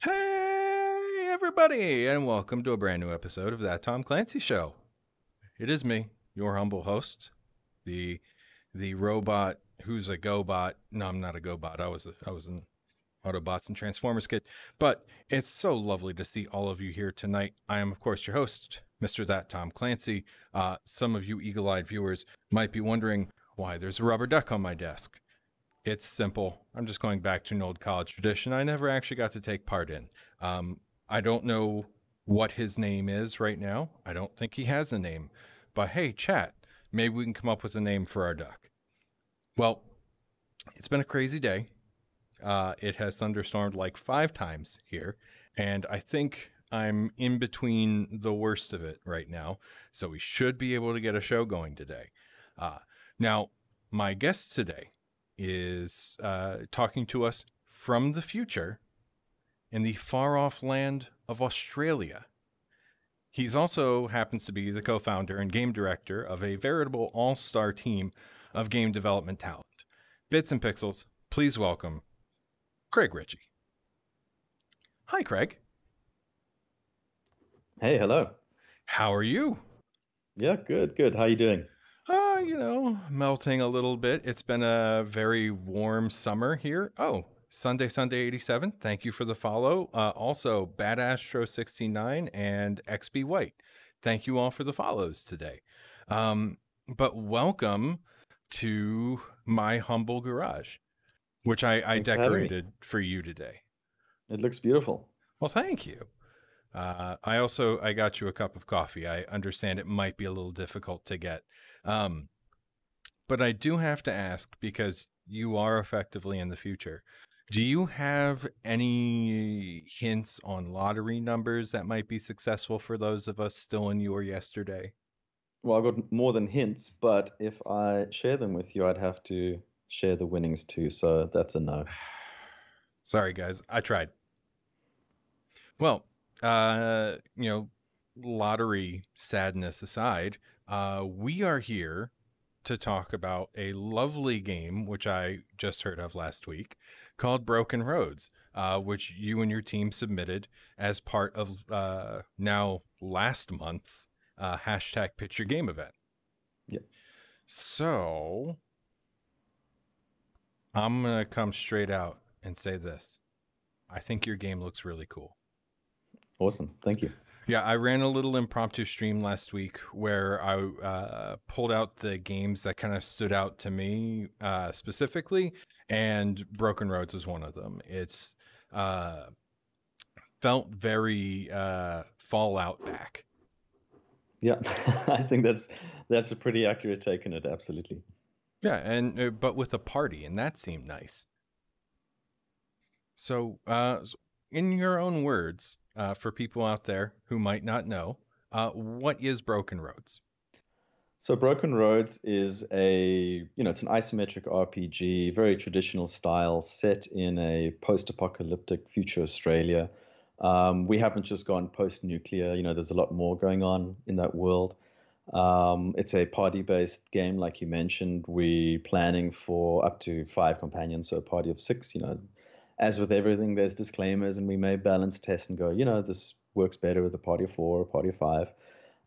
Hey, everybody, and welcome to a brand new episode of That Thom Clancy Show. It is me, your humble host, the the robot who's a GoBot. No, I'm not a GoBot. I was a, I was an Autobots and Transformers kid. But it's so lovely to see all of you here tonight. I am, of course, your host, Mr. That Thom Clancy. Uh, some of you eagle-eyed viewers might be wondering why there's a rubber duck on my desk. It's simple. I'm just going back to an old college tradition I never actually got to take part in. Um, I don't know what his name is right now. I don't think he has a name. But hey, chat, maybe we can come up with a name for our duck. Well, it's been a crazy day. Uh, it has thunderstormed like five times here, and I think I'm in between the worst of it right now. So we should be able to get a show going today. Uh, now, my guest today is uh, talking to us from the future in the far off land of Australia. He's also happens to be the co founder and game director of a veritable all star team of game development talent. Bits and Pixels, please welcome Craig Ritchie. Hi, Craig. Hey, hello. How are you? Yeah, good, good. How are you doing? Uh, you know, melting a little bit. It's been a very warm summer here. Oh, Sunday, Sunday 87. Thank you for the follow. Uh, also, Bad Astro 69 and XB White. Thank you all for the follows today. Um, but welcome to my humble garage, which I, I Thanks for decorated for you today. It looks beautiful. Well, thank you. Uh, I also I got you a cup of coffee. I understand it might be a little difficult to get, um, but I do have to ask because you are effectively in the future. Do you have any hints on lottery numbers that might be successful for those of us still in your yesterday? Well, I've got more than hints, but if I share them with you, I'd have to share the winnings too. So that's a no. Sorry, guys, I tried. Well, uh, you know, lottery sadness aside, uh, we are here to talk about a lovely game which I just heard of last week called Broken Roads, uh, which you and your team submitted as part of uh, now last month's uh, hashtag Pitch Ya Game event. Yeah. So I'm gonna come straight out and say this. I think your game looks really cool. Awesome. Thank you. Yeah, I ran a little impromptu stream last week where I uh, pulled out the games that kind of stood out to me uh, specifically, and Broken Roads was one of them. It's uh, felt very uh, Fallout back. Yeah, I think that's that's a pretty accurate take on it. Absolutely. Yeah, and uh, but with a party, and that seemed nice. So, uh, in your own words, uh, for people out there who might not know, uh, what is Broken Roads? So Broken Roads is a, you know, it's an isometric RPG, very traditional style, set in a post-apocalyptic future Australia. Um, we haven't just gone post-nuclear, you know, there's a lot more going on in that world. Um, it's a party-based game, like you mentioned. We're planning for up to five companions, so a party of six. You know, as with everything, there's disclaimers, and we may balance test and go, you know, this works better with a party of four or party of five.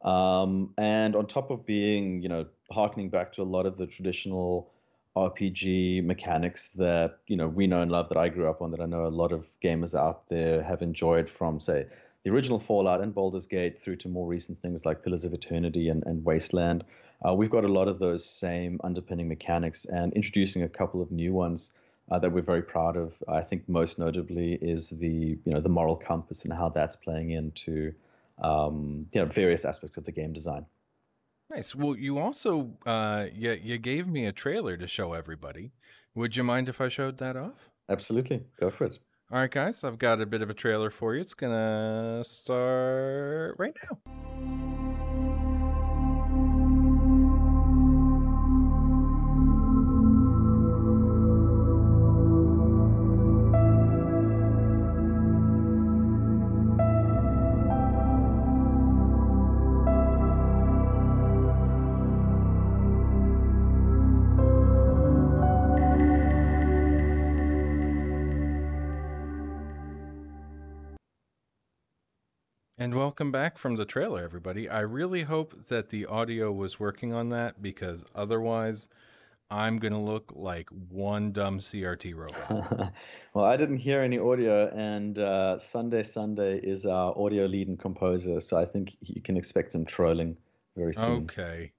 Um, and on top of being, you know, harkening back to a lot of the traditional RPG mechanics that, you know, we know and love that I grew up on, that I know a lot of gamers out there have enjoyed from, say, the original Fallout and Baldur's Gate through to more recent things like Pillars of Eternity and, and Wasteland. Uh, we've got a lot of those same underpinning mechanics and introducing a couple of new ones uh, that we're very proud of. I think most notably is the, you know, the moral compass and how that's playing into um, you know, various aspects of the game design. Nice. Well, you also uh, you, you gave me a trailer to show everybody. Would you mind if I showed that off? Absolutely, go for it. All right, guys, I've got a bit of a trailer for you. It's gonna start right now. Welcome back from the trailer, everybody. I really hope that the audio was working on that because otherwise, I'm going to look like one dumb CRT robot. well, I didn't hear any audio, and uh, Sunday Sunday is our audio lead and composer, so I think you can expect him trolling very soon. Okay.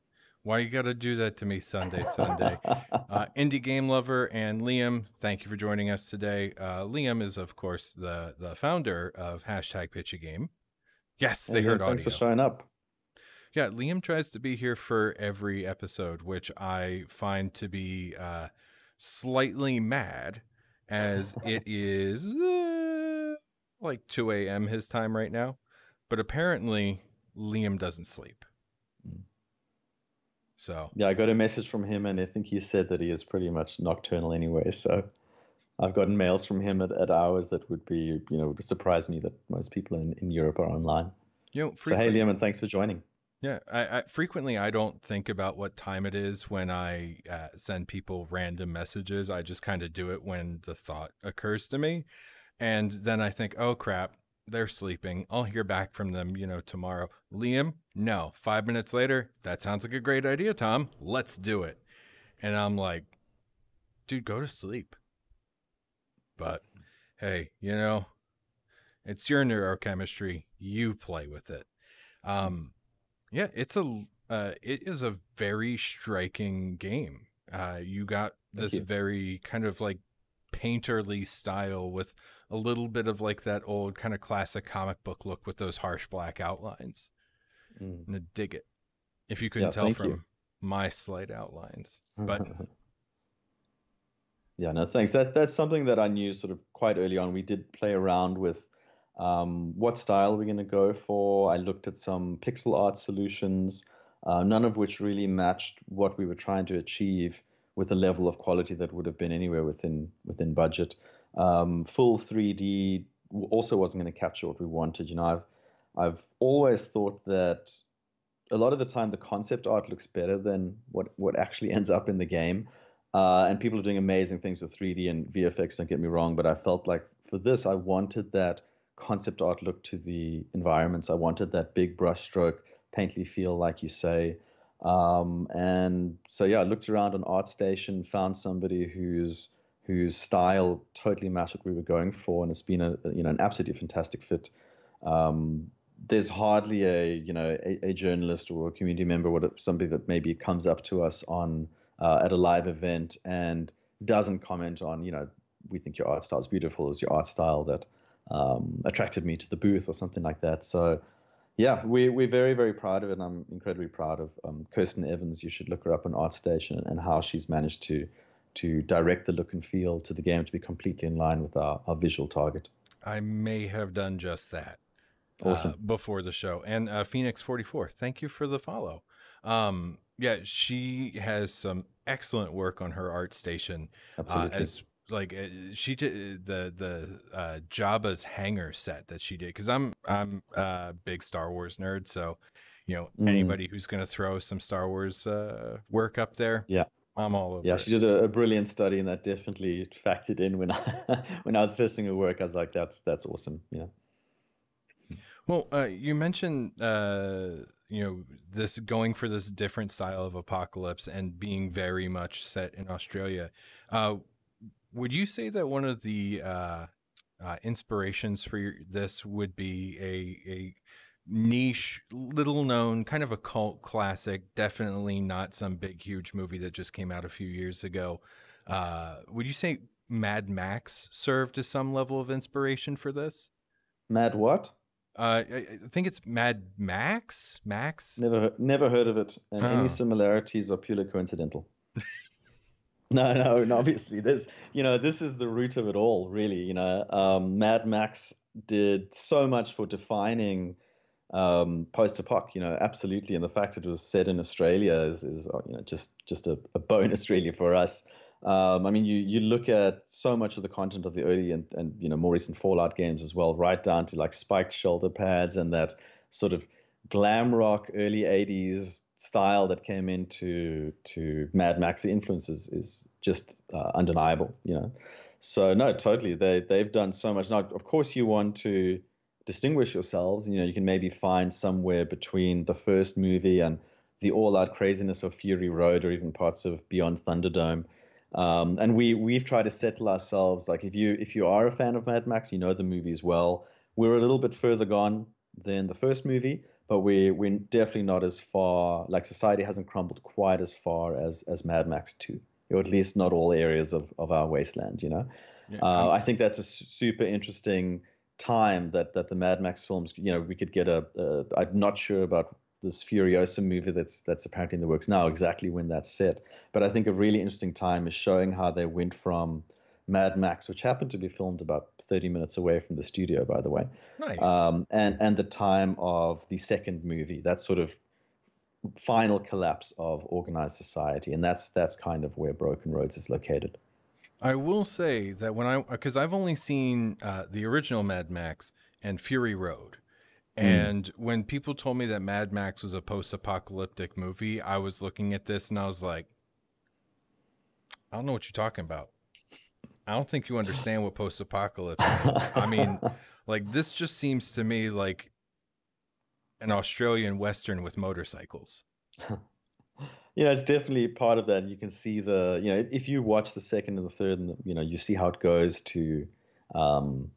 Why you got to do that to me Sunday, Sunday? uh, indie game lover and Liam, thank you for joining us today. Uh, Liam is, of course, the the founder of hashtag Pitch Ya Game. Yes, they heard thanks audio. for showing up. Yeah, Liam tries to be here for every episode, which I find to be uh, slightly mad, as it is uh, like 2 a.m. his time right now. But apparently, Liam doesn't sleep. So yeah, I got a message from him, and I think he said that he is pretty much nocturnal anyway. So I've gotten mails from him at, at hours that would be, you know, would surprise me that most people in, in Europe are online. You know, so hey, Liam, and thanks for joining. Yeah, I, I, frequently I don't think about what time it is when I uh, send people random messages. I just kind of do it when the thought occurs to me, and then I think, oh crap, they're sleeping. I'll hear back from them, you know, tomorrow. Liam, no. Five minutes later, that sounds like a great idea, Thom. Let's do it. And I'm like, dude, go to sleep. But hey, you know, it's your neurochemistry. You play with it. Um, yeah, it's a uh, it is a very striking game. Uh, you got this you. very kind of like painterly style with a little bit of like that old kind of classic comic book look with those harsh black outlines. Mm. And I dig it. If you couldn't yeah, tell from you. my slight outlines. But yeah, no, thanks. That that's something that I knew sort of quite early on. We did play around with um, what style we're going to go for. I looked at some pixel art solutions, uh, none of which really matched what we were trying to achieve with a level of quality that would have been anywhere within within budget. Um, full 3D also wasn't going to capture what we wanted. You know, I've I've always thought that a lot of the time the concept art looks better than what what actually ends up in the game. Uh, and people are doing amazing things with 3D and VFX. Don't get me wrong, but I felt like for this, I wanted that concept art look to the environments. I wanted that big brushstroke, painterly feel, like you say. Um, and so yeah, I looked around on ArtStation, found somebody whose whose style totally matched what we were going for, and it's been a you know an absolutely fantastic fit. Um, there's hardly a you know a, a, journalist or a community member or somebody that maybe comes up to us on uh, at a live event and doesn't comment on you know we think your art style is beautiful is your art style that um, attracted me to the booth or something like that so yeah, we, we're very, very proud of it. And I'm incredibly proud of um, Kirsten Evans. You should look her up on ArtStation and how she's managed to to direct the look and feel to the game to be completely in line with our, our visual target. I may have done just that. Uh, awesome. Uh, before the show. And uh, Phoenix44, thank you for the follow. Um, yeah, she has some excellent work on her art station. Absolutely. Uh, as like uh, she did the the uh, Jabba's hangar set that she did because I'm I'm a big Star Wars nerd, so you know mm. anybody who's going to throw some Star Wars uh, work up there, yeah, I'm all over. Yeah, she did a, a, brilliant study, and that definitely factored in when I when I was assessing her work. I was like, that's that's awesome. Yeah. Well, uh, you mentioned uh, you know this going for this different style of apocalypse and being very much set in Australia. Uh, would you say that one of the uh, uh, inspirations for your, this would be a a niche, little known, kind of a cult classic? Definitely not some big, huge movie that just came out a few years ago. Uh, would you say Mad Max served as some level of inspiration for this? Mad what? Uh, I think it's Mad Max. Max. Never, never heard of it. And oh. any similarities are purely coincidental. No, no, no. Obviously, this, you know, this is the root of it all, really. You know, um, Mad Max did so much for defining um, post-apoc. You know, absolutely, and the fact it was set in Australia is, is uh, you know, just just a, a bonus, really, for us. Um, I mean, you you look at so much of the content of the early and, and you know more recent Fallout games as well, right down to like spiked shoulder pads and that sort of glam rock early '80s style that came into to Mad Max, the influence is, is just uh, undeniable, you know. So no, totally, they they've done so much. Now, of course, you want to distinguish yourselves. You know, you can maybe find somewhere between the first movie and the all-out craziness of Fury Road, or even parts of Beyond Thunderdome. Um, and we we've tried to settle ourselves like if you if you are a fan of Mad Max, you know the movies well. We're a little bit further gone than the first movie, but we we're definitely not as far. Like society hasn't crumbled quite as far as as Mad Max Two, or at least not all areas of of our wasteland. You know, yeah, uh, I think that's a super interesting time that that the Mad Max films. You know, we could get a. a I'm not sure about this Furiosa movie that's that's apparently in the works now, exactly when that's set. But I think a really interesting time is showing how they went from Mad Max, which happened to be filmed about 30 minutes away from the studio, by the way. Nice. Um, and and the time of the second movie, that sort of final collapse of organized society, and that's that's kind of where Broken Roads is located. I will say that when I because I've only seen uh, the original Mad Max and Fury Road. And mm. when people told me that Mad Max was a post apocalyptic movie, I was looking at this and I was like, I don't know what you're talking about. I don't think you understand what post apocalypse means. I mean, like, this just seems to me like an Australian Western with motorcycles. you know, it's definitely part of that. You can see the, you know, if you watch the second and the third, and the, you know, you see how it goes to um,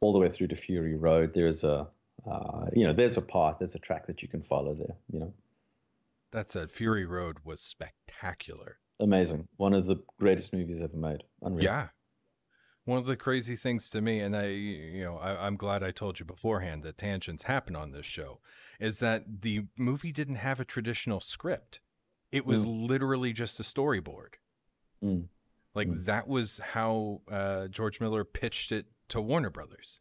all the way through to Fury Road. There's a uh, you know, there's a path, there's a track that you can follow there. You know. That said, Fury Road was spectacular. Amazing. One of the greatest movies ever made. Unreal. Yeah. One of the crazy things to me, and I, you know, I, I'm glad I told you beforehand that tangents happen on this show, is that the movie didn't have a traditional script. It was mm. literally just a storyboard. Mm. Like mm. that was how uh, George Miller pitched it to Warner Brothers.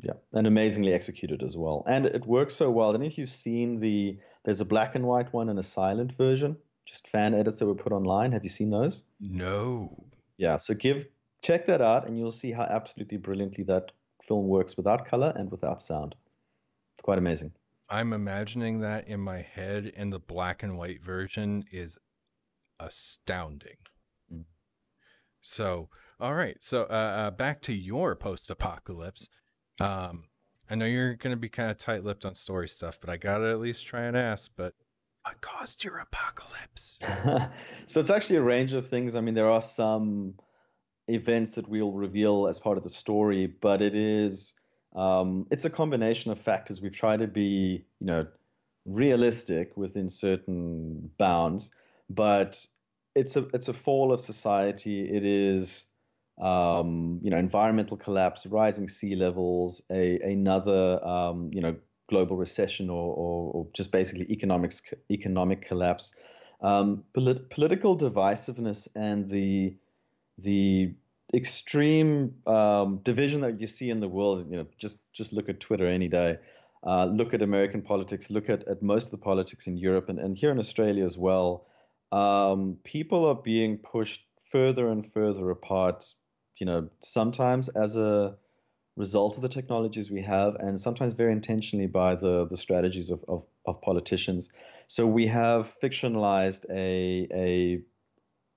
Yeah, and amazingly executed as well. And it works so well. And if you've seen the, there's a black and white one and a silent version, just fan edits that were put online. Have you seen those? No. Yeah, so give check that out, and you'll see how absolutely brilliantly that film works without color and without sound. It's quite amazing. I'm imagining that in my head, and the black and white version is astounding. Mm. So, all right. So, uh, uh, back to your post-apocalypse. Um, I know you're going to be kind of tight lipped on story stuff, but I got to at least try and ask. But what caused your apocalypse? so it's actually a range of things. I mean, there are some events that we'll reveal as part of the story, but it is um, it's a combination of factors. We've tried to be, you know, realistic within certain bounds, but it's a it's a fall of society. It is um, you know, environmental collapse, rising sea levels, a, another, um, you know, global recession or, or, or, just basically economics, economic collapse, um, polit- political divisiveness and the, the extreme um, division that you see in the world, you know, just, just look at Twitter any day. Uh, look at American politics, look at, at most of the politics in Europe and, and here in Australia as well. Um, people are being pushed further and further apart you know, sometimes as a result of the technologies we have, and sometimes very intentionally by the the strategies of of, of politicians. So we have fictionalized a a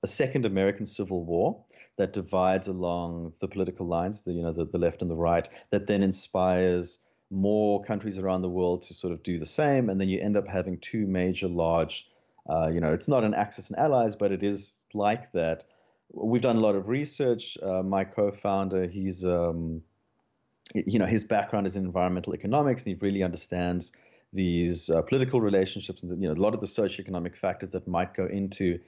a second American Civil War that divides along the political lines, the you know the, the left and the right, that then inspires more countries around the world to sort of do the same, and then you end up having two major large, uh, you know, it's not an Axis and Allies, but it is like that we've done a lot of research. Uh, my co-founder, he's um, you know his background is in environmental economics, and he really understands these uh, political relationships and you know a lot of the socioeconomic factors that might go into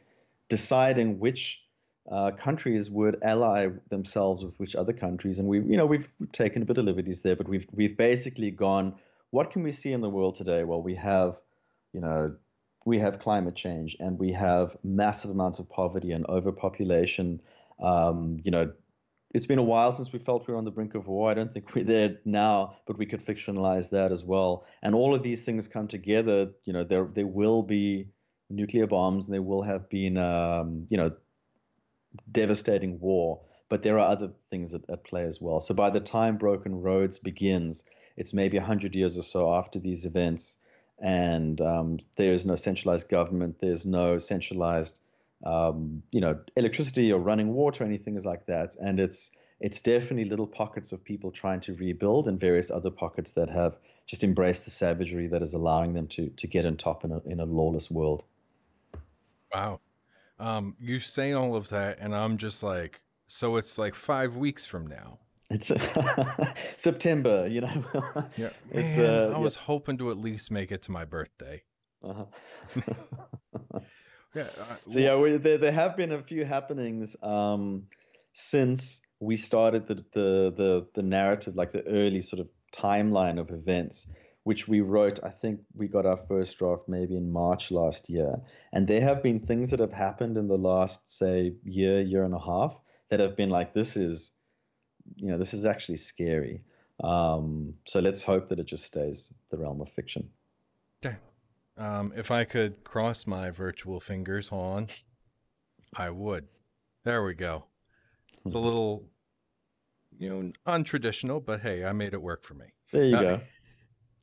deciding which uh, countries would ally themselves with which other countries. And we you know we've, we've taken a bit of liberties there, but we've we've basically gone. What can we see in the world today? Well, we have you know we have climate change and we have massive amounts of poverty and overpopulation. Um, you know, it's been a while since we felt we were on the brink of war. I don't think we're there now, but we could fictionalize that as well. And all of these things come together. You know, there there will be nuclear bombs and there will have been, um, you know, devastating war. But there are other things at, at play as well. So by the time Broken Roads begins, it's maybe 100 years or so after these events and um, there's no centralized government. There's no centralized, um, you know, electricity or running water or anything is like that. And it's it's definitely little pockets of people trying to rebuild and various other pockets that have just embraced the savagery that is allowing them to to get on top in a in a lawless world. Wow. Um, you say all of that, and I'm just like, so it's like five weeks from now. It's September, you know. yeah, man, uh, I was yeah. hoping to at least make it to my birthday. Uh-huh. yeah. Uh, so yeah, we, there there have been a few happenings um, since we started the, the the the narrative, like the early sort of timeline of events which we wrote. I think we got our first draft maybe in March last year. And there have been things that have happened in the last, say, year, year and a half that have been like, this is, you know, this is actually scary. Um, so let's hope that it just stays the realm of fiction. Okay. Um, if I could cross my virtual fingers on, I would. There we go. It's a little, you know, untraditional, but hey, I made it work for me. There you uh, go.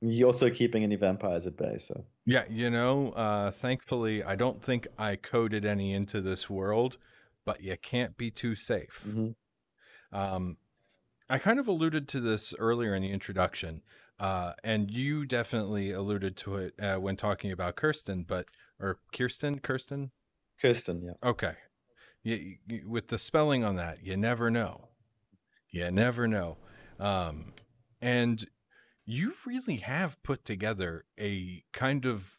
You're also keeping any vampires at bay, so. Yeah, you know, uh, thankfully, I don't think I coded any into this world, but you can't be too safe. Mm-hmm. Um, I kind of alluded to this earlier in the introduction, uh, and you definitely alluded to it uh, when talking about Kirsten, but or Kirsten, Kirsten, Kirsten, yeah. Okay, you, you, with the spelling on that, you never know. You never know. Um, and you really have put together a kind of,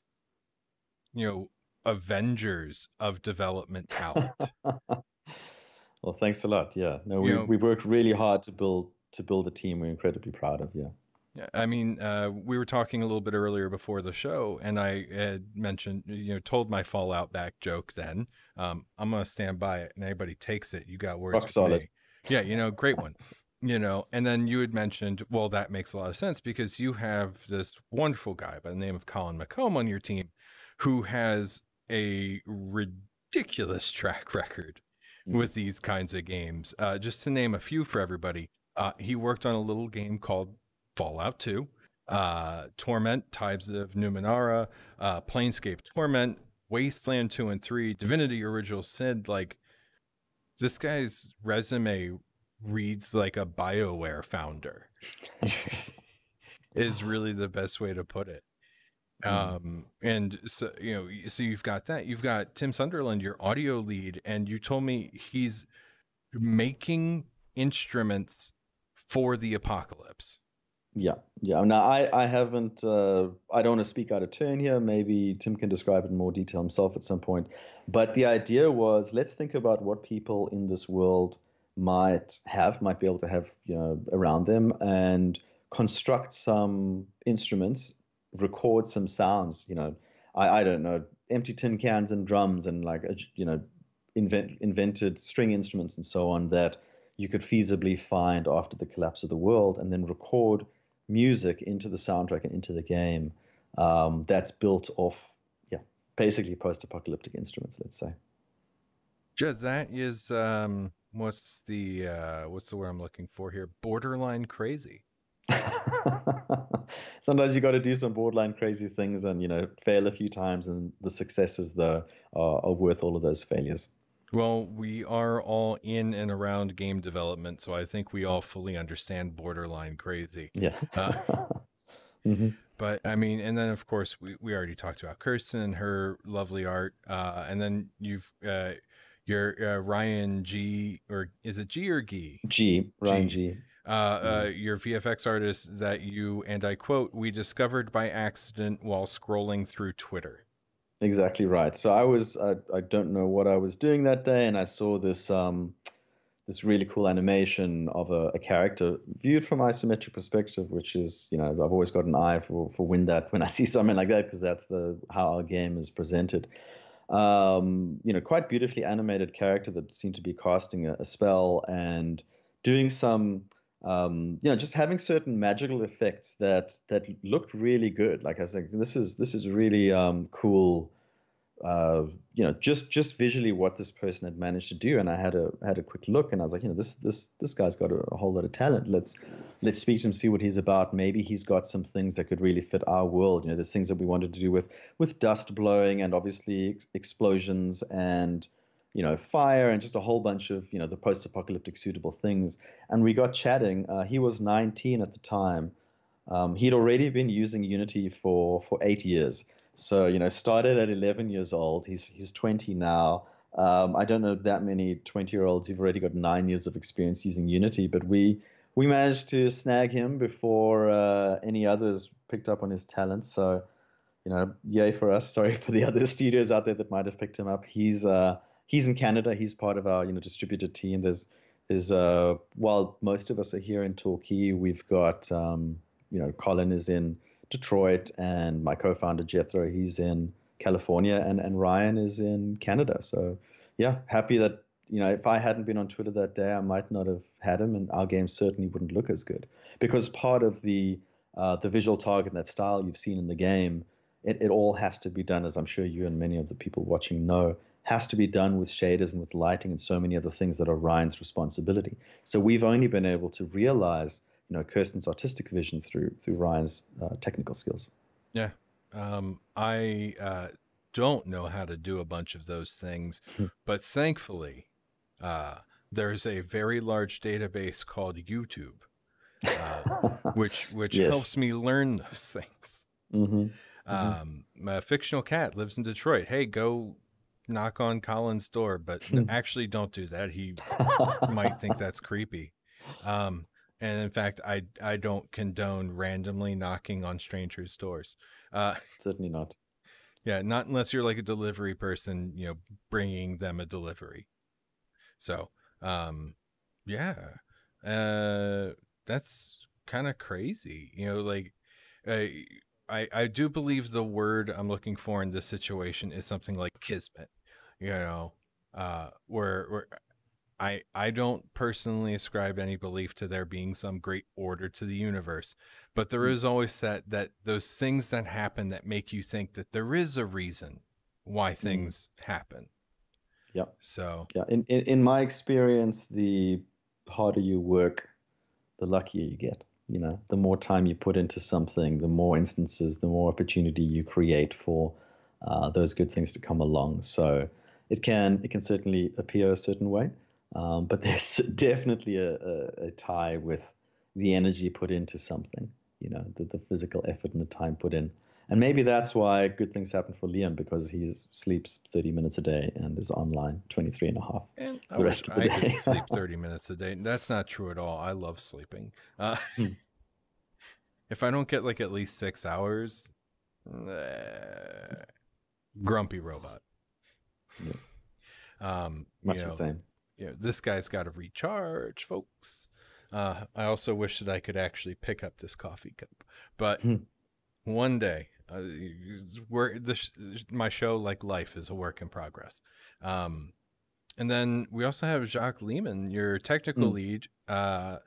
you know, Avengers of development talent. Well, thanks a lot. Yeah, no, we, know, we worked really hard to build to build a team we're incredibly proud of. Yeah. Yeah, I mean, uh, we were talking a little bit earlier before the show, and I had mentioned, you know, told my Fallout back joke. Then um, I'm gonna stand by it, and anybody takes it. You got words. Rock solid. Me. Yeah, you know, great one you know and then you had mentioned well that makes a lot of sense because you have this wonderful guy by the name of colin mccomb on your team who has a ridiculous track record. With these kinds of games uh, just to name a few for everybody uh, he worked on a little game called fallout 2 uh, torment tides of numenera uh, planescape torment wasteland 2 and 3 divinity original sin like this guy's resume reads like a BioWare founder. is really the best way to put it. Mm. Um, and so you know, so you've got that. You've got Tim Sunderland, your audio lead, and you told me he's making instruments for the apocalypse. Yeah, yeah. Now I I haven't. Uh, I don't want to speak out of turn here. Maybe Tim can describe it in more detail himself at some point. But the idea was, let's think about what people in this world might have, might be able to have, you know, around them and construct some instruments, record some sounds, you know, I, I don't know, empty tin cans and drums and like, you know, invent, invented string instruments and so on that you could feasibly find after the collapse of the world and then record music into the soundtrack and into the game um, that's built off, yeah, basically post-apocalyptic instruments, let's say. Yeah, that is um, what's the uh, what's the word I'm looking for here? Borderline crazy. Sometimes you got to do some borderline crazy things and you know fail a few times, and the successes though are, are worth all of those failures. Well, we are all in and around game development, so I think we all fully understand borderline crazy. Yeah. Uh, mm-hmm. But I mean, and then of course we, we already talked about Kirsten and her lovely art, uh, and then you've uh, your uh, Ryan G or is it G or G? G Ryan G. G. Uh, uh, your VFX artist that you and I quote we discovered by accident while scrolling through Twitter. Exactly right. So I was I, I don't know what I was doing that day, and I saw this um this really cool animation of a, a character viewed from isometric perspective, which is you know I've always got an eye for for when that when I see something like that because that's the how our game is presented um, you know, quite beautifully animated character that seemed to be casting a, a spell and doing some, um, you know, just having certain magical effects that that looked really good. Like I was like, this is this is really um, cool uh, you know, just just visually what this person had managed to do. And I had a had a quick look, and I was like, you know, this this this guy's got a, a, whole lot of talent. Let's let's speak to him, see what he's about. Maybe he's got some things that could really fit our world. You know, there's things that we wanted to do with with dust blowing and obviously ex- explosions and you know, fire and just a whole bunch of, you know, the post apocalyptic suitable things. And we got chatting. Uh, he was 19 at the time. Um, he'd already been using Unity for, for eight years. So, you know, started at 11 years old. He's, he's 20 now. Um, I don't know that many 20 year olds who've already got nine years of experience using Unity, but we, we managed to snag him before uh, any others picked up on his talents. So, you know, yay for us. Sorry for the other studios out there that might have picked him up. He's uh, he's in Canada. He's part of our you know distributed team. There's there's uh, while most of us are here in Torquay, we've got um, you know Colin is in Detroit, and my co-founder Jethro he's in California, and and Ryan is in Canada. So yeah, happy that you know if I hadn't been on Twitter that day, I might not have had him, and our game certainly wouldn't look as good because part of the uh, the visual target and that style you've seen in the game, it, it all has to be done, as I'm sure you and many of the people watching know, has to be done with shaders and with lighting and so many other things that are Ryan's responsibility. So we've only been able to realize, you know, Kirsten's artistic vision through through Ryan's uh, technical skills. Yeah, um, I uh, don't know how to do a bunch of those things, hmm. but thankfully, uh, there's a very large database called YouTube, uh, which which yes. helps me learn those things. Mm-hmm. Mm-hmm. Um, my fictional cat lives in Detroit. Hey, go knock on Colin's door, but hmm. actually don't do that. He might think that's creepy. Um, and in fact, I I don't condone randomly knocking on strangers' doors. Uh, Certainly not. Yeah, not unless you're like a delivery person, you know, bringing them a delivery. So, um, yeah, uh, that's kind of crazy. You know, like, uh, I I do believe the word I'm looking for in this situation is something like kismet you know, uh, where where I I don't personally ascribe any belief to there being some great order to the universe, but there mm. always that that those things that happen that make you think that there is a reason why mm. things mm. happen. Yeah. So yeah, in, in in my experience, the harder you work, the luckier you get. You know, the more time you put into something, the more instances, the more opportunity you create for uh, those good things to come along. So it can it can certainly appear a certain way, um, but there's definitely a, a, a, tie with the energy put into something. You know, the, the physical effort and the time put in. And maybe that's why good things happen for Liam because he sleeps 30 minutes a day and is online 23 and a half. And the I rest of the I day. could sleep 30 minutes a day. That's not true at all. I love sleeping. Uh, hmm. if I don't get like at least six hours, uh, grumpy robot. Yeah. Um, Much you know, the same. You know, this guy's got to recharge, folks. Uh, I also wish that I could actually pick up this coffee cup, but hmm. one day, uh, this my show like life is a work in progress. Um, and then we also have Jacques Lehman, your technical mm. lead, uh,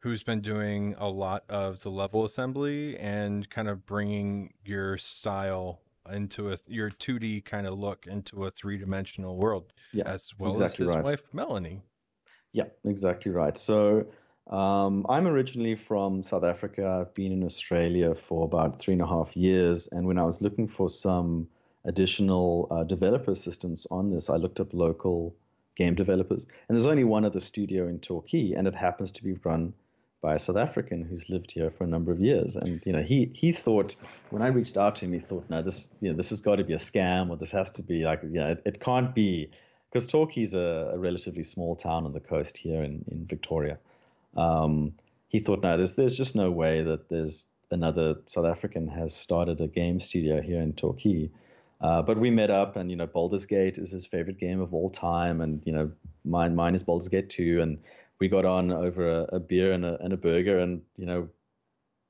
who's been doing a lot of the level assembly and kind of bringing your style into a your 2D kind of look into a three dimensional world, yeah, as well exactly as his right. wife Melanie. Yeah, exactly right. So um, I'm originally from South Africa. I've been in Australia for about three and a half years, and when I was looking for some additional uh, developer assistance on this, I looked up local game developers, and there's only one other studio in Torquay, and it happens to be run by a South African who's lived here for a number of years. And you know, he he thought when I reached out to him, he thought, no, this you know this has got to be a scam, or this has to be like you know it, it can't be because Torquay's a, a relatively small town on the coast here in in Victoria. Um, he thought, no, there's there's just no way that there's another South African has started a game studio here in Torquay. Uh, but we met up, and you know, Baldur's Gate is his favorite game of all time, and you know, mine mine is Baldur's Gate 2, and we got on over a, a beer and a, and a burger, and you know,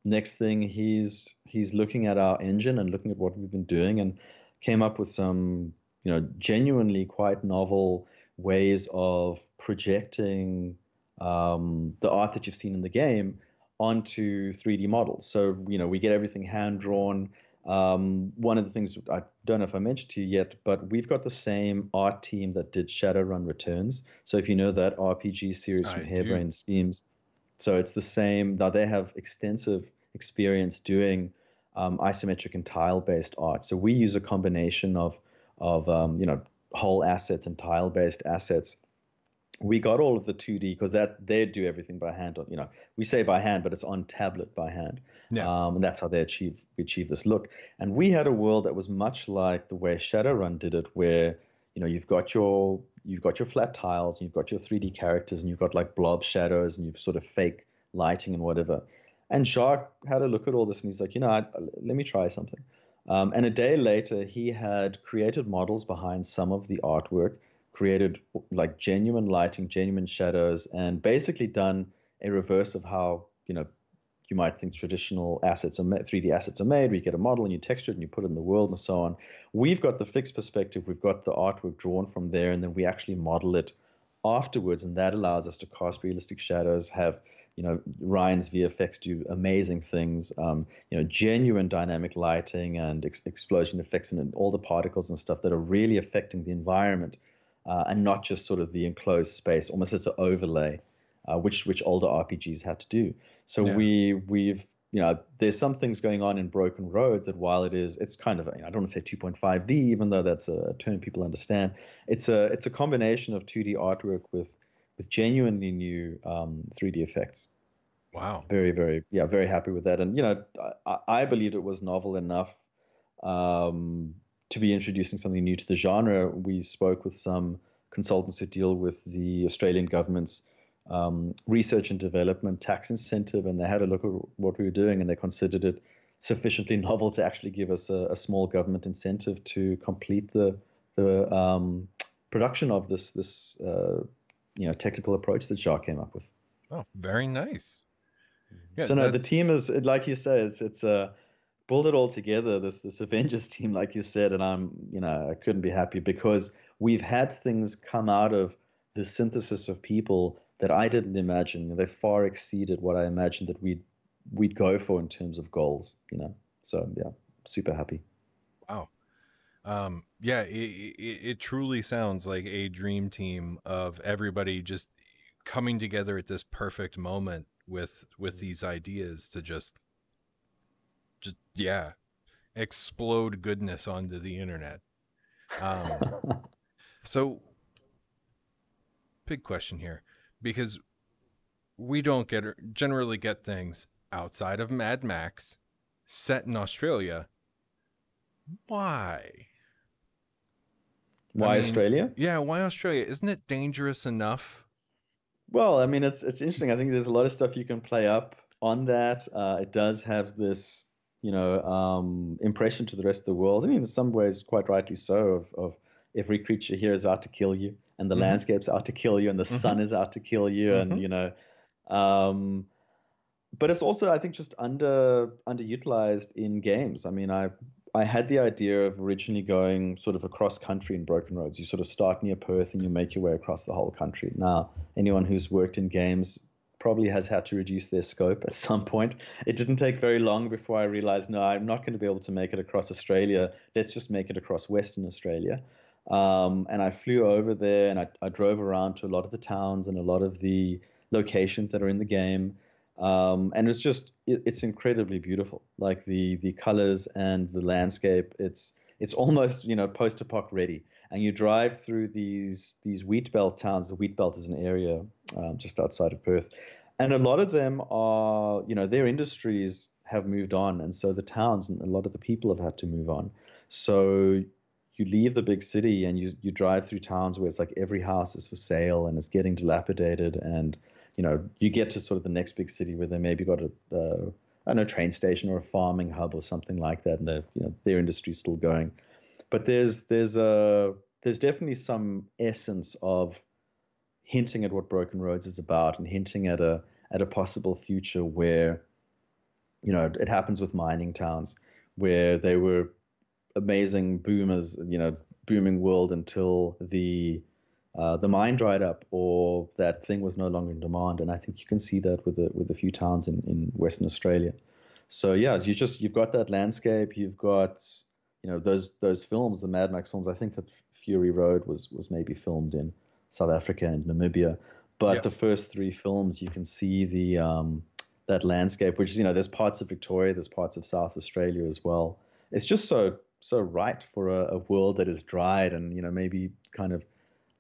next thing he's he's looking at our engine and looking at what we've been doing, and came up with some you know genuinely quite novel ways of projecting um, the art that you've seen in the game onto 3D models. So you know, we get everything hand drawn um, one of the things I don't know if I mentioned to you yet, but we've got the same art team that did Shadowrun Returns. So if you know that RPG series I from Harebrained Schemes, so it's the same. Now they have extensive experience doing um, isometric and tile-based art. So we use a combination of of um, you know whole assets and tile based assets. We got all of the 2D because that they do everything by hand. On you know, we say by hand, but it's on tablet by hand. Yeah. Um, and that's how they achieve we achieve this look. And we had a world that was much like the way Shadowrun did it, where you know you've got your you've got your flat tiles, and you've got your 3D characters, and you've got like blob shadows, and you've sort of fake lighting and whatever. And Jacques had a look at all this, and he's like, you know, I, let me try something. Um, and a day later, he had created models behind some of the artwork, created like genuine lighting, genuine shadows, and basically done a reverse of how you know you might think traditional assets are 3D assets are made, you get a model and you texture it and you put it in the world and so on. We've got the fixed perspective, we've got the artwork drawn from there, and then we actually model it afterwards, and that allows us to cast realistic shadows, have you know Ryan's VFX do amazing things, um, you know genuine dynamic lighting and ex- explosion effects and all the particles and stuff that are really affecting the environment, uh, and not just sort of the enclosed space, almost as an overlay, uh, which which older RPGs had to do. So yeah. we we've you know there's some things going on in Broken Roads that while it is it's kind of I don't want to say 2.5D even though that's a term people understand. It's a it's a combination of 2D artwork with with genuinely new um, 3D effects. Wow. Very very yeah very happy with that and you know I, I believed it was novel enough um, to be introducing something new to the genre. We spoke with some consultants who deal with the Australian government's um, research and development tax incentive, and they had a look at what we were doing, and they considered it sufficiently novel to actually give us a, a small government incentive to complete the the um, production of this this uh, you know technical approach that Jacques came up with. Oh, very nice. Yeah, so no, the team is like you say, it's it's a uh, pulled it all together. This this Avengers team, like you said, and I'm you know I couldn't be happy because we've had things come out of the synthesis of people that I didn't imagine. They far exceeded what I imagined that we'd we'd go for in terms of goals. You know, so yeah, super happy. Wow. Um, yeah, it, it, it truly sounds like a dream team of everybody just coming together at this perfect moment with with mm. these ideas to just just yeah explode goodness onto the internet um so big question here because we don't get generally get things outside of Mad Max set in Australia. Why? Why I mean, Australia? Yeah, why Australia? Isn't it dangerous enough? Well, I mean, it's it's interesting. I think there's a lot of stuff you can play up on that. Uh, it does have this, you know, um, impression to the rest of the world. I mean, in some ways, quite rightly so. Of, of every creature here is out to kill you and the mm-hmm. landscape's out to kill you and the mm-hmm. sun is out to kill you mm-hmm. and you know um, but it's also i think just under underutilized in games i mean i i had the idea of originally going sort of across country in broken roads you sort of start near perth and you make your way across the whole country now anyone who's worked in games probably has had to reduce their scope at some point. It didn't take very long before I realized, no, I'm not going to be able to make it across Australia. Let's just make it across Western Australia. Um, and I flew over there and I, I, drove around to a lot of the towns and a lot of the locations that are in the game. Um, and it's just it, it's incredibly beautiful. Like the the colors and the landscape. It's it's almost you know post apoc ready. And you drive through these these wheat belt towns. The wheat belt is an area um, just outside of Perth, and a lot of them are you know their industries have moved on, and so the towns and a lot of the people have had to move on. So you leave the big city and you you drive through towns where it's like every house is for sale and it's getting dilapidated. And you know you get to sort of the next big city where they maybe got a I don't know train station or a farming hub or something like that. And the you know their industry's still going but there's there's a there's definitely some essence of hinting at what broken roads is about and hinting at a at a possible future where you know it happens with mining towns where they were amazing boomers, you know, booming world until the uh, the mine dried up or that thing was no longer in demand. And I think you can see that with a, with a few towns in, in Western Australia. So yeah, you just you've got that landscape. You've got you know those those films, the Mad Max films. I think that Fury Road was was maybe filmed in South Africa and Namibia. But the first three films, you can see the um, that landscape, which is you know there's parts of Victoria, there's parts of South Australia as well. It's just so so right for a, a world that is dried and you know maybe kind of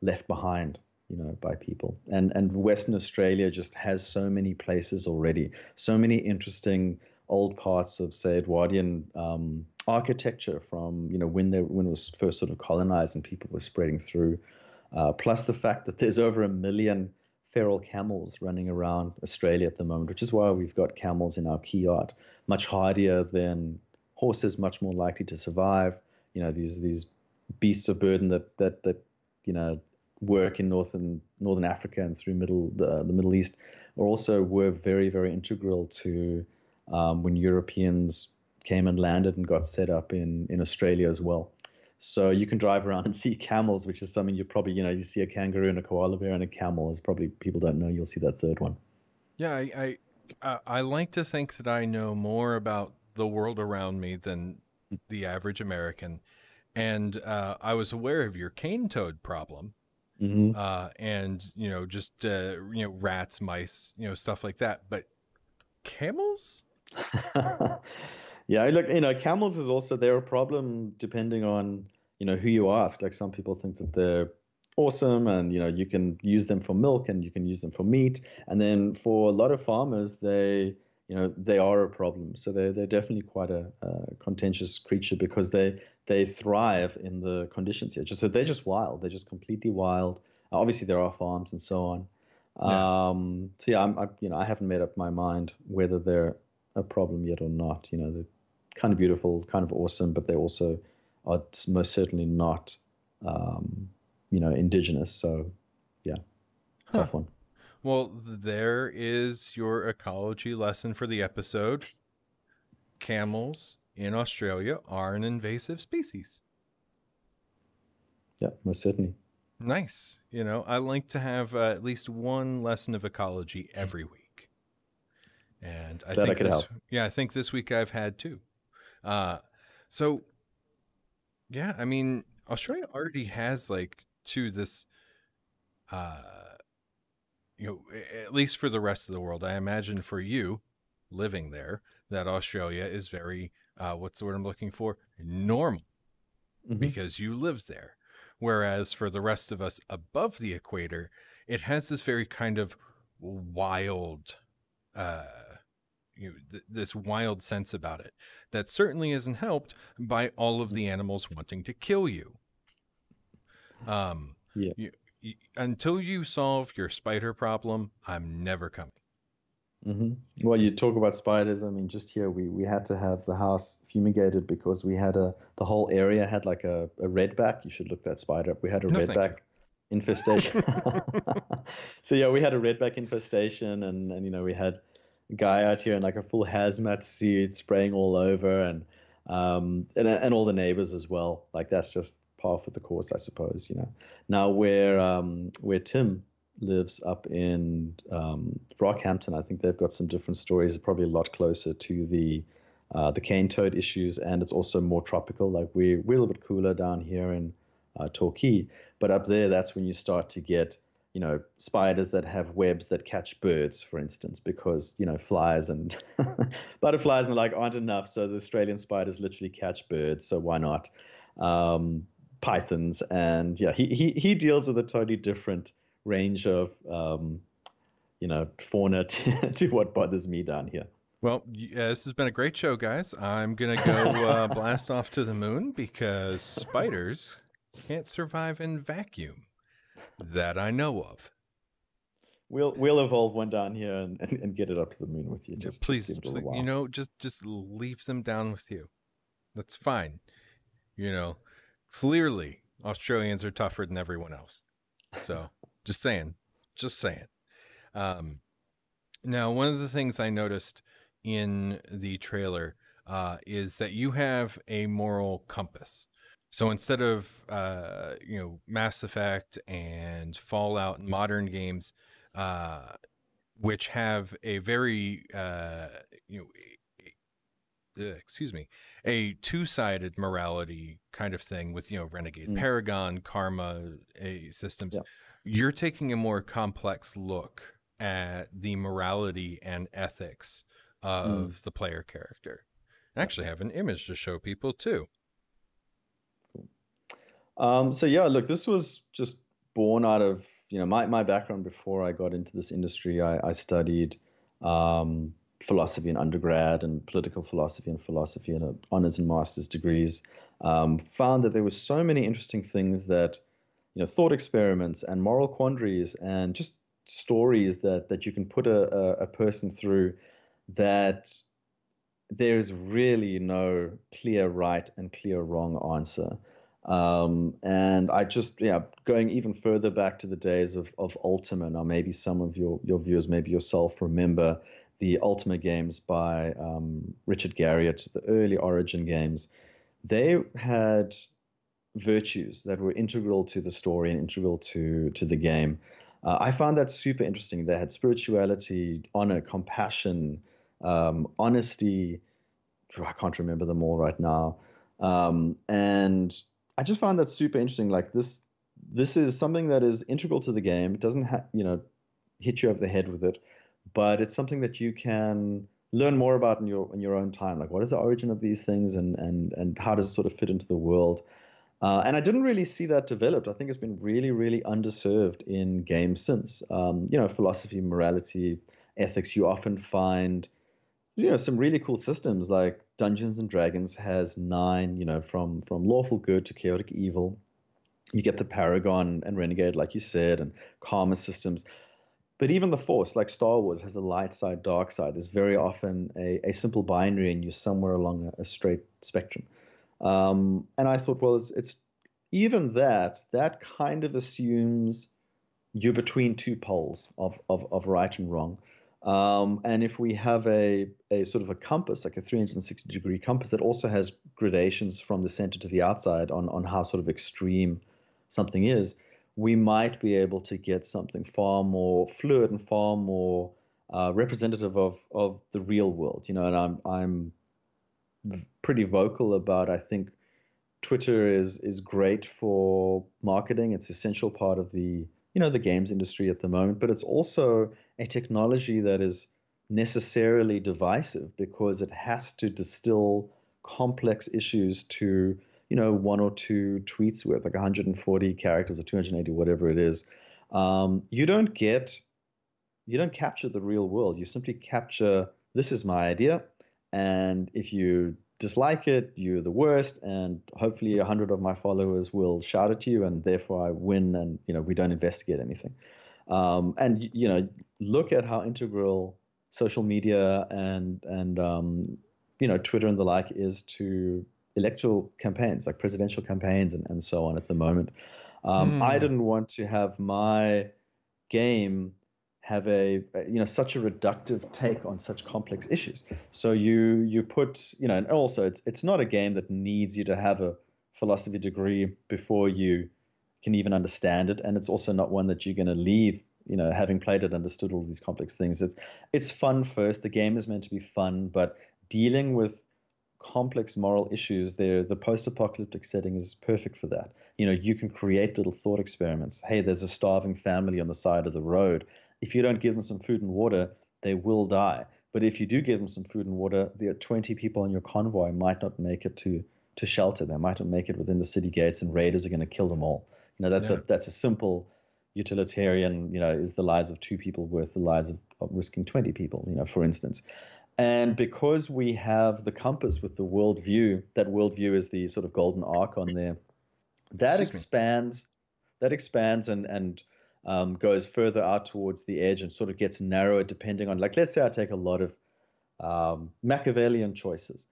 left behind you know by people and and western australia just has so many places already so many interesting old parts of say edwardian um, architecture from you know when they when it was first sort of colonized and people were spreading through uh, plus the fact that there's over a million feral camels running around Australia at the moment, which is why we've got camels in our key art, much hardier than horses, much more likely to survive. You know, these these beasts of burden that that that you know work in northern northern Africa and through middle the, the Middle East, also were very very integral to um, when Europeans came and landed and got set up in in Australia as well. So you can drive around and see camels, which is something you probably, you know, you see a kangaroo and a koala bear and a camel is probably people don't know. You'll see that third one. Yeah, I, I, I like to think that I know more about the world around me than the average American, and uh, I was aware of your cane toad problem, mm-hmm. uh, and you know, just uh, you know, rats, mice, you know, stuff like that. But camels. Yeah, look, you know, camels is also they're a problem depending on you know who you ask. Like some people think that they're awesome, and you know you can use them for milk and you can use them for meat, and then for a lot of farmers, they you know they are a problem. So they're they're definitely quite a, a contentious creature because they they thrive in the conditions here. Just so they're just wild. They're just completely wild. Obviously, there are farms and so on. Yeah. Um, so yeah, I'm, I, you know, I haven't made up my mind whether they're a problem yet or not. You know, they're kind of beautiful, kind of awesome, but they also are most certainly not, um, you know, indigenous. So, yeah, huh. tough one. Well, there is your ecology lesson for the episode. Camels in Australia are an invasive species. Yeah, most certainly. Nice. You know, I like to have uh, at least one lesson of ecology every week. And I think I this, help. yeah, I think this week I've had two. Uh, so yeah, I mean, Australia already has like to this, uh, you know, at least for the rest of the world. I imagine for you living there, that Australia is very, uh, what's the word I'm looking for? Normal, mm-hmm. because you live there. Whereas for the rest of us above the equator, it has this very kind of wild, uh, you know, th- this wild sense about it that certainly isn't helped by all of the animals wanting to kill you. Um, yeah. You, you, until you solve your spider problem, I'm never coming. Mm-hmm. Well, you talk about spiders. I mean, just here we, we had to have the house fumigated because we had a the whole area had like a, a redback. You should look that spider up. We had a no, redback infestation. so yeah, we had a redback infestation, and and you know we had guy out here in like a full hazmat suit, spraying all over, and um, and and all the neighbors as well. Like that's just par for the course, I suppose. You know. Now where um, where Tim lives up in um, Rockhampton, I think they've got some different stories. Probably a lot closer to the uh, the cane toad issues, and it's also more tropical. Like we we're a little bit cooler down here in uh, Torquay, but up there, that's when you start to get you know, spiders that have webs that catch birds, for instance, because, you know, flies and butterflies and the like aren't enough. So the Australian spiders literally catch birds. So why not? Um, pythons. And yeah, he, he, he deals with a totally different range of, um, you know, fauna to, to what bothers me down here. Well, yeah, this has been a great show, guys. I'm going to go uh, blast off to the moon because spiders can't survive in vacuum that I know of. We'll we'll evolve one down here and, and, and get it up to the moon with you. Just please, just please you know, just just leave them down with you. That's fine. You know, clearly Australians are tougher than everyone else. So just saying, just saying. Um, now, one of the things I noticed in the trailer uh, is that you have a moral compass. So instead of uh, you know Mass Effect and Fallout and modern games, uh, which have a very uh, you know excuse me, a two-sided morality kind of thing with you know Renegade mm. Paragon, Karma a systems. Yeah. You're taking a more complex look at the morality and ethics mm. of mm. the player character. I actually have an image to show people too. Um, so yeah, look, this was just born out of you know my my background before I got into this industry. I, I studied um, philosophy in undergrad and political philosophy and philosophy and honors and master's degrees. Um, found that there were so many interesting things that you know thought experiments and moral quandaries and just stories that that you can put a, a, a person through that there's really no clear right and clear wrong answer. Um, and I just, yeah, going even further back to the days of, of Ultima. Now, maybe some of your, your viewers, maybe yourself, remember the Ultima games by um, Richard Garriott, the early Origin games. They had virtues that were integral to the story and integral to, to the game. Uh, I found that super interesting. They had spirituality, honor, compassion, um, honesty. I can't remember them all right now. Um, and I just found that super interesting. Like this, this is something that is integral to the game. It doesn't have, you know, hit you over the head with it, but it's something that you can learn more about in your in your own time. Like, what is the origin of these things, and and and how does it sort of fit into the world? Uh, and I didn't really see that developed. I think it's been really, really underserved in games since. Um, you know, philosophy, morality, ethics. You often find you know some really cool systems like Dungeons and Dragons has nine, you know, from from lawful good to chaotic evil. You get the Paragon and Renegade, like you said, and Karma systems. But even the Force, like Star Wars, has a light side, dark side. There's very often a, a simple binary, and you're somewhere along a, a straight spectrum. Um, and I thought, well, it's, it's even that that kind of assumes you're between two poles of of, of right and wrong. Um, and if we have a, a sort of a compass, like a 360 degree compass that also has gradations from the center to the outside on, on how sort of extreme something is, we might be able to get something far more fluid and far more uh, representative of, of the real world. You know, and I'm, I'm pretty vocal about, I think Twitter is, is great for marketing. It's essential part of the, you know, the games industry at the moment, but it's also a technology that is necessarily divisive because it has to distill complex issues to you know one or two tweets with like 140 characters or 280 whatever it is. Um, you don't get you don't capture the real world. You simply capture this is my idea and if you dislike it you're the worst and hopefully a hundred of my followers will shout at you and therefore i win and you know we don't investigate anything. Um, and you know, look at how integral social media and and um, you know Twitter and the like is to electoral campaigns, like presidential campaigns and, and so on at the moment. Um, mm. I didn't want to have my game have a, you know such a reductive take on such complex issues. So you you put you know, and also it's it's not a game that needs you to have a philosophy degree before you can even understand it, and it's also not one that you're going to leave. You know, having played it, understood all these complex things. It's it's fun first. The game is meant to be fun, but dealing with complex moral issues, there the post-apocalyptic setting is perfect for that. You know, you can create little thought experiments. Hey, there's a starving family on the side of the road. If you don't give them some food and water, they will die. But if you do give them some food and water, the 20 people in your convoy might not make it to to shelter. They might not make it within the city gates, and raiders are going to kill them all. You know, that's yeah. a that's a simple utilitarian. You know, is the lives of two people worth the lives of, of risking twenty people? You know, for instance. And because we have the compass with the worldview, that worldview is the sort of golden arc on there. That Excuse expands, me. that expands and and um, goes further out towards the edge and sort of gets narrower depending on, like, let's say I take a lot of um, Machiavellian choices.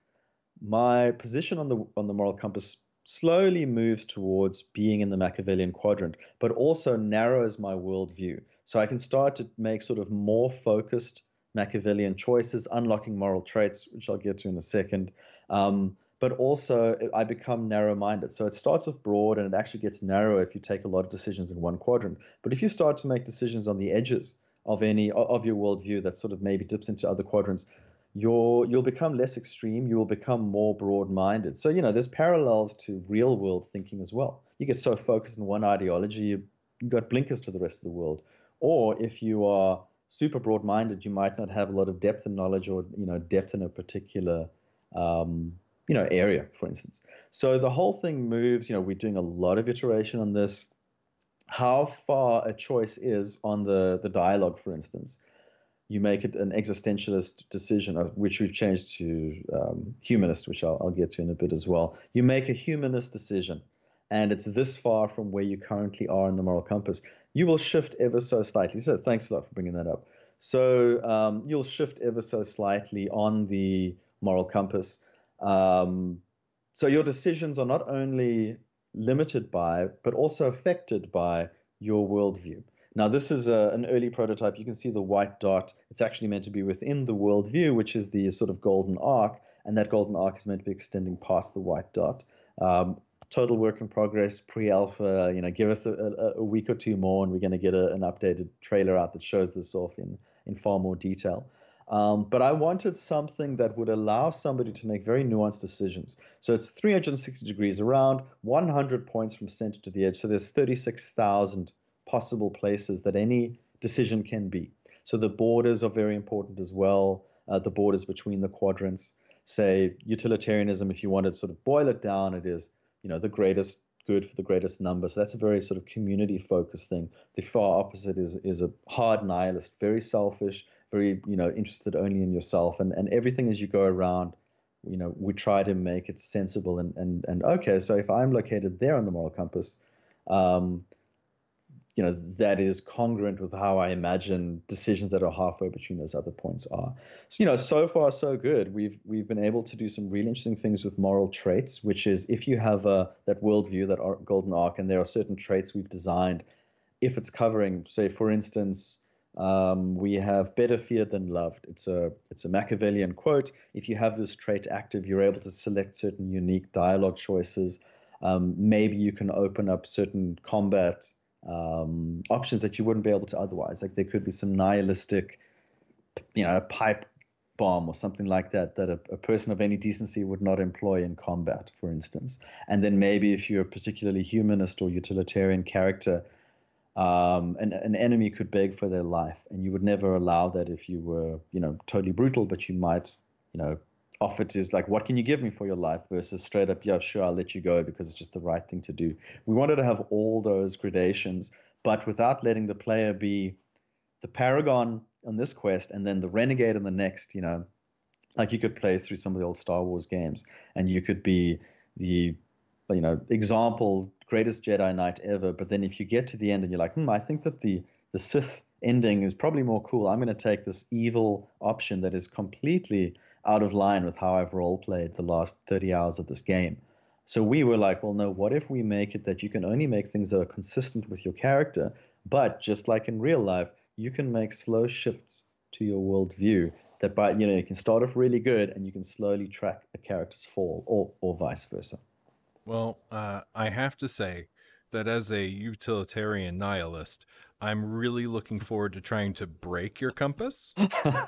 My position on the on the moral compass slowly moves towards being in the Machiavellian quadrant, but also narrows my worldview. So I can start to make sort of more focused Machiavellian choices, unlocking moral traits, which I'll get to in a second. Um, but also, I become narrow minded. So it starts off broad and it actually gets narrow if you take a lot of decisions in one quadrant. But if you start to make decisions on the edges of any of your worldview that sort of maybe dips into other quadrants, you're you'll become less extreme you will become more broad-minded so you know there's parallels to real world thinking as well you get so focused on one ideology you, got blinkers to the rest of the world or if you are super broad-minded you might not have a lot of depth and knowledge or you know depth in a particular um, you know, area, for instance. So the whole thing moves. You know, we're doing a lot of iteration on this. How far a choice is on the the dialogue, for instance, you make it an existentialist decision, which we've changed to um, humanist, which I'll, I'll get to in a bit as well. You make a humanist decision, and it's this far from where you currently are in the moral compass. You will shift ever so slightly. So thanks a lot for bringing that up. So um, you'll shift ever so slightly on the moral compass. Um, so your decisions are not only limited by, but also affected by your worldview. Now, this is a, an early prototype. You can see the white dot. It's actually meant to be within the worldview, which is the sort of golden arc, and that golden arc is meant to be extending past the white dot. Um, total work in progress, pre-alpha. You know, give us a, a, a week or two more, and we're going to get an updated trailer out that shows this off in in far more detail. Um, but I wanted something that would allow somebody to make very nuanced decisions. So it's 360 degrees around, 100 points from center to the edge. So there's 36,000 possible places that any decision can be. So the borders are very important as well. Uh, the borders between the quadrants. Say utilitarianism, if you want to sort of boil it down, it is you know the greatest good for the greatest number. So that's a very sort of community focused thing. The far opposite is is a hard nihilist, very selfish, very you know interested only in yourself and and everything as you go around you know we try to make it sensible and and and okay so if i'm located there on the moral compass um you know that is congruent with how i imagine decisions that are halfway between those other points are so you know so far so good we've we've been able to do some really interesting things with moral traits which is if you have a that worldview that golden arc and there are certain traits we've designed if it's covering say for instance um, we have better feared than loved. It's a it's a Machiavellian quote. If you have this trait active, you're able to select certain unique dialogue choices. Um, maybe you can open up certain combat um, options that you wouldn't be able to otherwise. Like there could be some nihilistic, you know, a pipe bomb or something like that that a, a, person of any decency would not employ in combat, for instance. And then maybe if you're a particularly humanist or utilitarian character, um, an, an enemy could beg for their life, and you would never allow that if you were, you know, totally brutal. But you might, you know, offer to like, what can you give me for your life? Versus straight up, yeah, sure, I'll let you go because it's just the right thing to do. We wanted to have all those gradations, but without letting the player be the paragon on this quest and then the renegade on the next. You know, like you could play through some of the old Star Wars games, and you could be the you know example greatest Jedi Knight ever. But then if you get to the end and you're like, hmm, I think that the the Sith ending is probably more cool. I'm going to take this evil option that is completely out of line with how I've role played the last 30 hours of this game. So we were like, well, no, what if we make it that you can only make things that are consistent with your character, but just like in real life, you can make slow shifts to your worldview that by you know you can start off really good and you can slowly track a character's fall or or vice versa. Well, uh, I have to say that as a utilitarian nihilist, I'm really looking forward to trying to break your compass.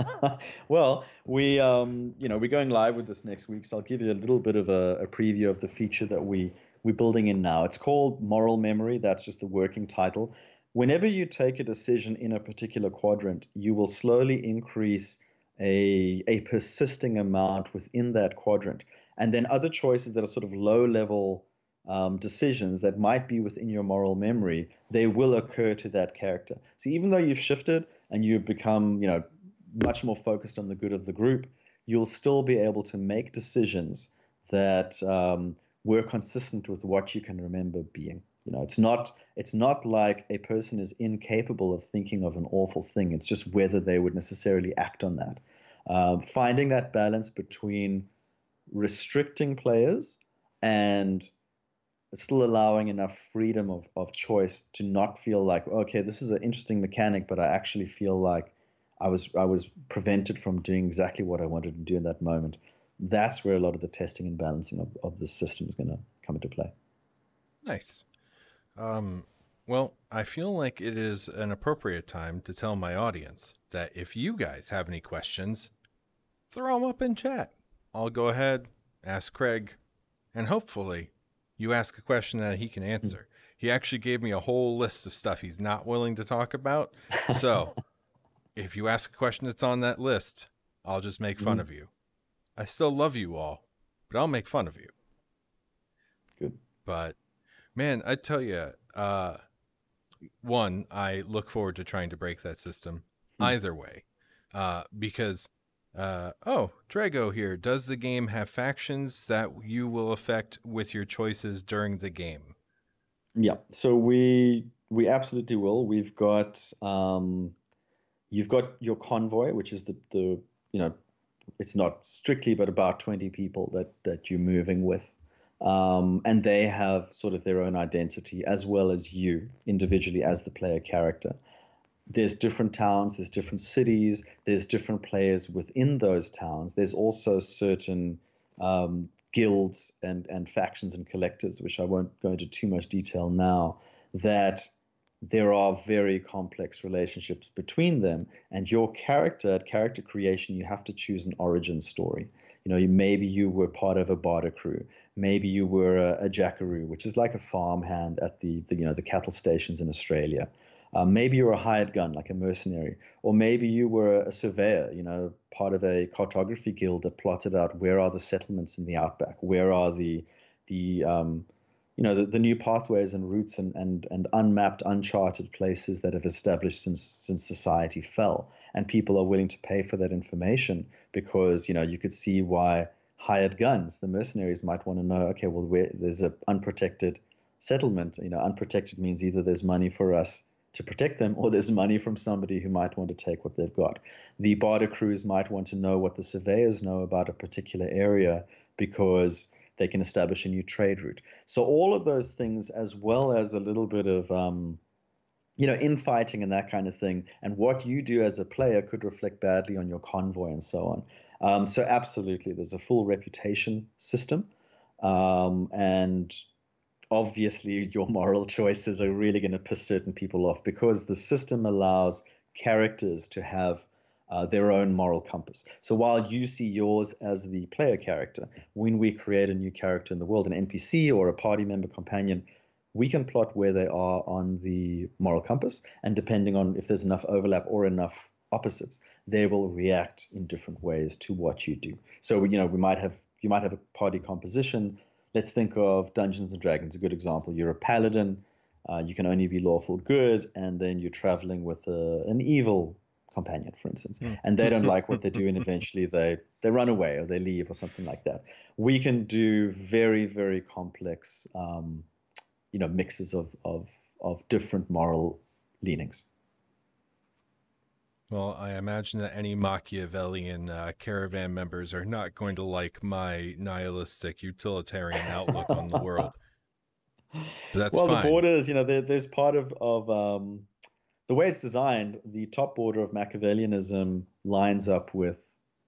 well, we, um, you know, we're going live with this next week, so I'll give you a little bit of a, a preview of the feature that we we're building in now. It's called Moral Memory. That's just the working title. Whenever you take a decision in a particular quadrant, you will slowly increase a a persisting amount within that quadrant and then other choices that are sort of low level um, decisions that might be within your moral memory, they will occur to that character. So even though you've shifted and you've become, you know, much more focused on the good of the group, you'll still be able to make decisions that um, were consistent with what you can remember being. You know, it's not it's not like a person is incapable of thinking of an awful thing. It's just whether they would necessarily act on that. Um, finding that balance between restricting players and still allowing enough freedom of, of choice to not feel like okay this is an interesting mechanic but i actually feel like i was i was prevented from doing exactly what i wanted to do in that moment. That's where a lot of the testing and balancing of, of the system is going to come into play. Nice. Um, well i feel like it is an appropriate time to tell my audience that if you guys have any questions throw them up in chat. I'll go ahead, ask Craig, and hopefully you ask a question that he can answer. He actually gave me a whole list of stuff he's not willing to talk about. So if you ask a question that's on that list, I'll just make fun mm. of you. I still love you all, but I'll make fun of you. Good. But man, I tell you, uh, one, I look forward to trying to break that system mm. either way, uh, because uh, oh, Drago here. Does the game have factions that you will affect with your choices during the game? Yeah. So we we absolutely will. We've got um, you've got your convoy, which is the the you know it's not strictly, but about twenty people that that you're moving with. Um, and they have sort of their own identity as well as you individually as the player character there's different towns, there's different cities, there's different players within those towns. There's also certain um, guilds and, and factions and collectives, which I won't go into too much detail now, that there are very complex relationships between them. And your character, at character creation, you have to choose an origin story. You know, maybe you were part of a barter crew. Maybe you were a, a jackaroo, which is like a farmhand at the, the you know the cattle stations in Australia. Uh, maybe you're a hired gun, like a mercenary, or maybe you were a surveyor, you know, part of a cartography guild that plotted out where are the settlements in the outback, where are the the um, you know the, the new pathways and routes and, and and unmapped, uncharted places that have established since since society fell, and people are willing to pay for that information because you know you could see why hired guns, the mercenaries might want to know, okay, well, where there's an unprotected settlement. You know, unprotected means either there's money for us to protect them, or there's money from somebody who might want to take what they've got. The barter crews might want to know what the surveyors know about a particular area because they can establish a new trade route. So all of those things, as well as a little bit of um, you know, infighting and that kind of thing, and what you do as a player could reflect badly on your convoy and so on. Um, so absolutely, there's a full reputation system, um, and obviously your moral choices are really going to piss certain people off because the system allows characters to have uh, their own moral compass. So while you see yours as the player character, when we create a new character in the world, an NPC or a party member companion, we can plot where they are on the moral compass. And depending on if there's enough overlap or enough opposites, they will react in different ways to what you do. So you know we might have you might have a party composition let's think of Dungeons and Dragons, a good example. You're a paladin, uh, you can only be lawful good, and then you're traveling with a, an evil companion, for instance, mm. and they don't like what they do, and eventually they they run away or they leave or something like that. We can do very very complex, um, you know, mixes of of of different moral leanings. Well, I imagine that any Machiavellian uh, caravan members are not going to like my nihilistic utilitarian outlook on the world. But that's well, fine. the borders, you know, there, there's part of of um, the way it's designed. The top border of Machiavellianism lines up with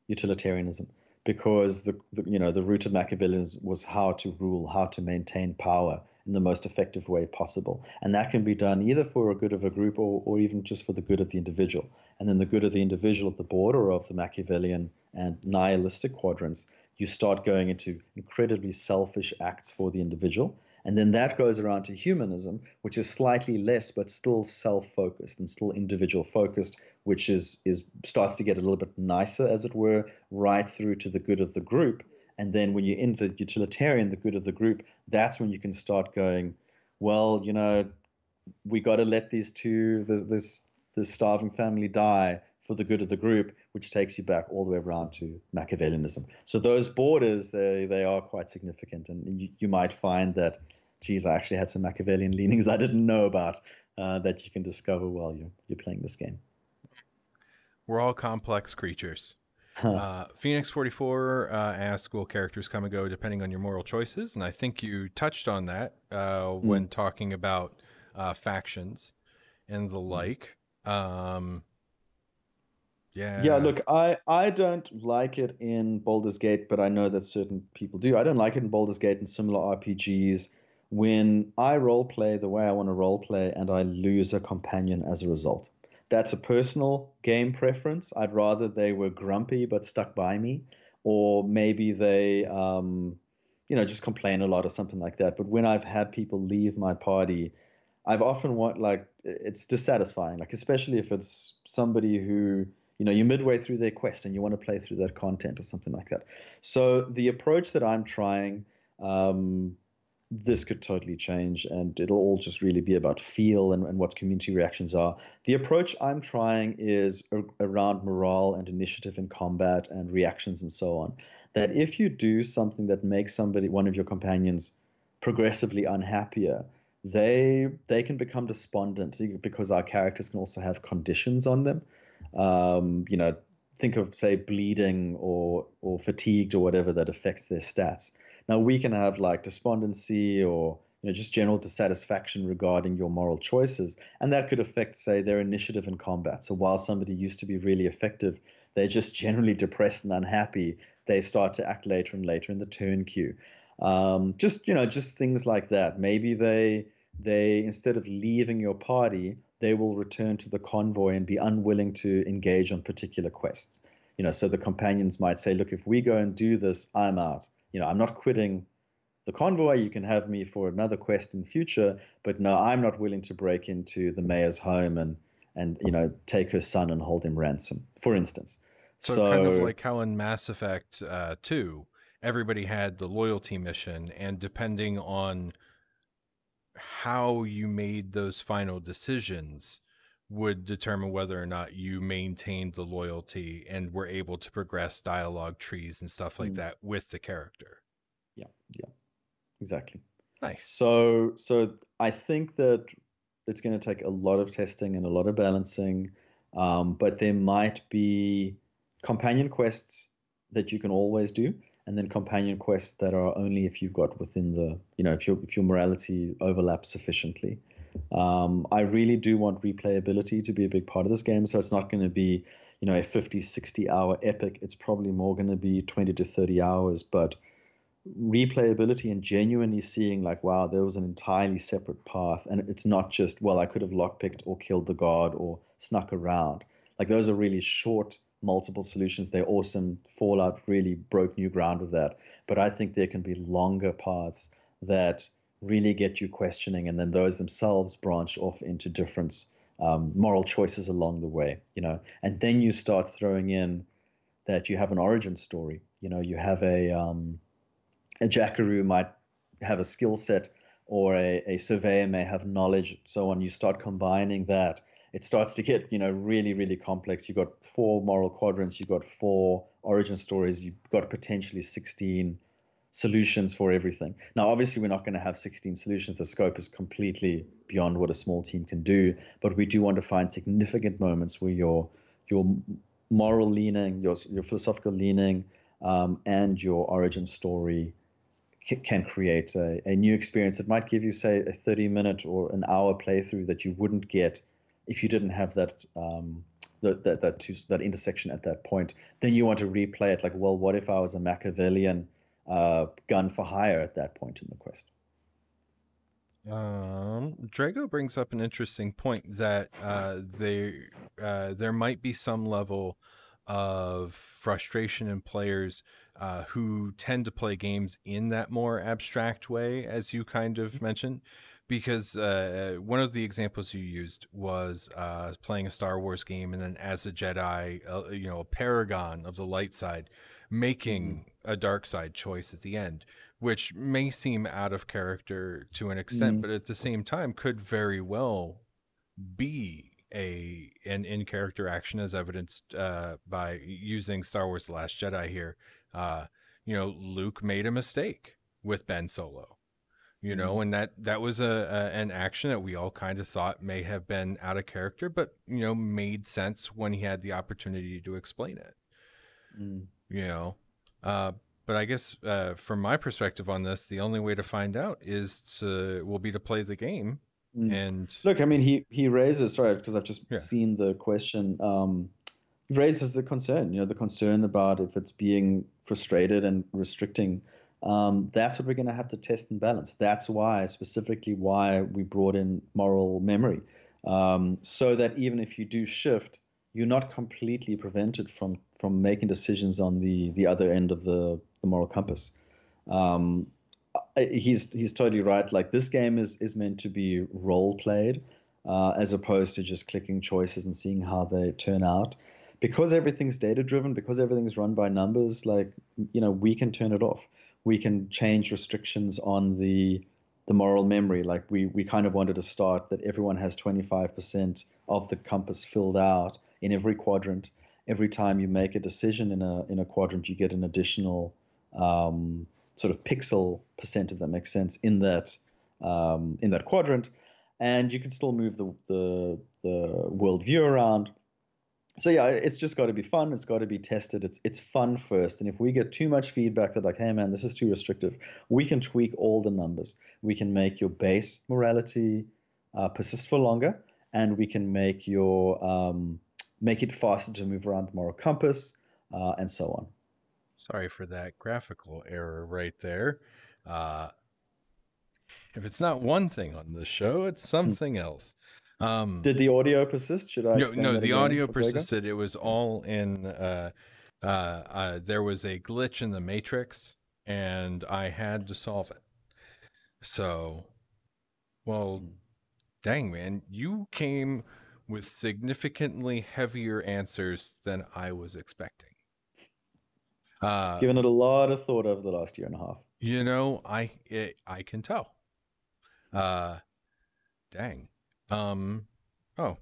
utilitarianism because the, the you know the root of Machiavellianism was how to rule, how to maintain power, in the most effective way possible. And that can be done either for a good of a group or, or even just for the good of the individual. And then the good of the individual at the border of the Machiavellian and nihilistic quadrants, you start going into incredibly selfish acts for the individual. And then that goes around to humanism, which is slightly less, but still self-focused and still individual focused, which is is starts to get a little bit nicer, as it were, right through to the good of the group. And then when you're in the utilitarian, the good of the group, that's when you can start going, well, you know, we got to let these two, this, this, this starving family die for the good of the group, which takes you back all the way around to Machiavellianism. So those borders, they, they are quite significant. And you, you might find that, geez, I actually had some Machiavellian leanings I didn't know about uh, that you can discover while you're, you're playing this game. We're all complex creatures. Uh, Phoenix 44 uh, asks, Will characters come and go depending on your moral choices? And I think you touched on that uh, mm. when talking about uh, factions and the hmm. like. Um, yeah. Yeah, look, I, I don't like it in Baldur's Gate, but I know that certain people do. I don't like it in Baldur's Gate and similar RPGs when I role play the way I want to role play and I lose a companion as a result that's a personal game preference. I'd rather they were grumpy but stuck by me, or maybe they, um, you know, just complain a lot or something like that. But when I've had people leave my party, I've often want like it's dissatisfying. Like especially if it's somebody who you know you're midway through their quest and you want to play through that content or something like that so the approach that i'm trying um, this could totally change and it'll all just really be about feel and, and what community reactions are. The approach i'm trying is a, around morale and initiative in combat and reactions and so on. That if you do something that makes somebody one of your companions progressively unhappier they they can become despondent because our characters can also have conditions on them. Um, you know, think of say bleeding or or fatigued or whatever that affects their stats. Now we can have like despondency or you know just general dissatisfaction regarding your moral choices, and that could affect say their initiative in combat. So while somebody used to be really effective, they're just generally depressed and unhappy. They start to act later and later in the turn queue. Um, just you know, just things like that. Maybe they they instead of leaving your party, they will return to the convoy and be unwilling to engage on particular quests. You know, so the companions might say, look, if we go and do this, I'm out. You know, I'm not quitting the convoy. You can have me for another quest in future, but no, I'm not willing to break into the mayor's home and and you know take her son and hold him ransom, for instance. So, so kind of like how in Mass Effect uh, 2, everybody had the loyalty mission, and depending on how you made those final decisions would determine whether or not you maintained the loyalty and were able to progress dialogue trees and stuff like mm. that with the character. Yeah, yeah. Exactly. Nice. So so I think that it's going to take a lot of testing and a lot of balancing, um, but there might be companion quests that you can always do and then companion quests that are only if you've got within the you know if your if your morality overlaps sufficiently. Um, I really do want replayability to be a big part of this game, so it's not going to be you know a 50 60 hour epic it's probably more going to be 20 to 30 hours but replayability and genuinely seeing like wow there was an entirely separate path and it's not just well i could have lockpicked or killed the guard or snuck around like those are really short multiple solutions. They're awesome. Fallout really broke new ground with that. But I think there can be longer paths that really get you questioning, and then those themselves branch off into different um, moral choices along the way. You know, and then you start throwing in that you have an origin story. You know, you have a um, a jackaroo might have a skill set, or a, a surveyor may have knowledge, so on. You start combining that it starts to get you know really really complex you've got four moral quadrants you've got four origin stories you've got potentially 16 solutions for everything now obviously we're not going to have 16 solutions the scope is completely beyond what a small team can do but we do want to find significant moments where your your moral leaning your, your philosophical leaning um, and your origin story can create a, a new experience it might give you say a 30 minute or an hour playthrough that you wouldn't get if you didn't have that um, that that that, two, that intersection at that point, then you want to replay it. Like, well, what if I was a Machiavellian uh, gun for hire at that point in the quest? Um, Drago brings up an interesting point that uh, there uh, there might be some level of frustration in players uh, who tend to play games in that more abstract way, as you kind of mm-hmm. mentioned because uh, one of the examples you used was uh, playing a Star Wars game, and then as a Jedi, uh, you know, a paragon of the light side, making mm-hmm. A dark side choice at the end, which may seem out of character to an extent, mm-hmm. but at the same time could very well be a an in character action, as evidenced uh, by using Star Wars: The Last Jedi here. Uh, you know, Luke made a mistake with Ben Solo you know, mm-hmm. and that that was a, a, an action that we all kind of thought may have been out of character, but you know, made sense when he had the opportunity to explain it. Mm. You know, uh, but I guess uh, from my perspective on this, the only way to find out is to will be to play the game. Mm. And look, I mean, he he raises sorry because I've just yeah. seen the question. Um, he raises the concern, you know, the concern about if it's being frustrated and restricting um, that's what we're going to have to test and balance. That's why, specifically, why we brought in moral memory, um, so that even if you do shift, you're not completely prevented from from making decisions on the the other end of the the moral compass. Um, he's he's totally right. Like this game is is meant to be role played, uh, as opposed to just clicking choices and seeing how they turn out. because everything's data driven, because everything's run by numbers, like you know, we can turn it off. We can change restrictions on the the moral memory. Like we we kind of wanted to start that everyone has 25% of the compass filled out in every quadrant. Every time you make a decision in a in a quadrant, you get an additional um, sort of pixel percent, if that makes sense, in that um, in that quadrant, and you can still move the the, the world view around. So yeah, it's just got to be fun. It's got to be tested. It's it's fun first, and if we get too much feedback that like, hey man, this is too restrictive, we can tweak all the numbers. We can make your base morality uh, persist for longer, and we can make your um, make it faster to move around the moral compass, uh, and so on. Sorry for that graphical error right there. Uh, if it's not one thing on the show, it's hmm. something else. Um, Did the audio persist? Should I? No, no. The audio persisted. It was all in. Uh, uh, uh, there was a glitch in the matrix, and I had to solve it. So, well, dang man, you came with significantly heavier answers than I was expecting. Uh, Given it a lot of thought over the last year and a half. You know, I it, I can tell. Uh, dang. Um, oh,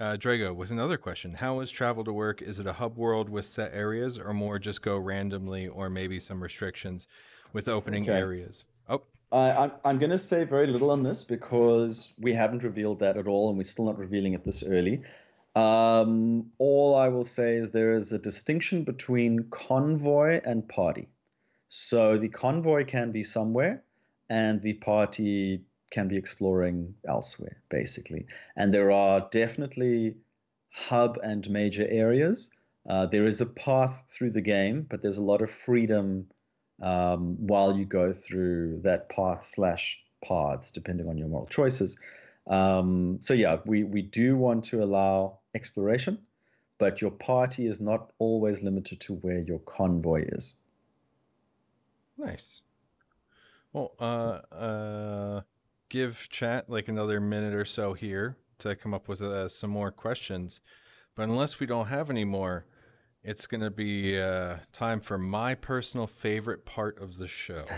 uh, Drago with another question. How is travel to work? Is it a hub world with set areas or more just go randomly or maybe some restrictions with opening okay. areas? Oh. I'm, I'm going to say very little on this because we haven't revealed that at all and we're still not revealing it this early. Um, all I will say is there is a distinction between convoy and party. So the convoy can be somewhere and the party can be exploring elsewhere, basically. And there are definitely hub and major areas. Uh, there is a path through the game, but there's a lot of freedom um, while you go through that path slash paths, depending on your moral choices. Um, so yeah, we we do want to allow exploration, but your party is not always limited to where your convoy is. Nice. Well, uh, uh, give chat like another minute or so here to come up with uh, some more questions. But unless we don't have any more, it's going to be uh, time for my personal favorite part of the show.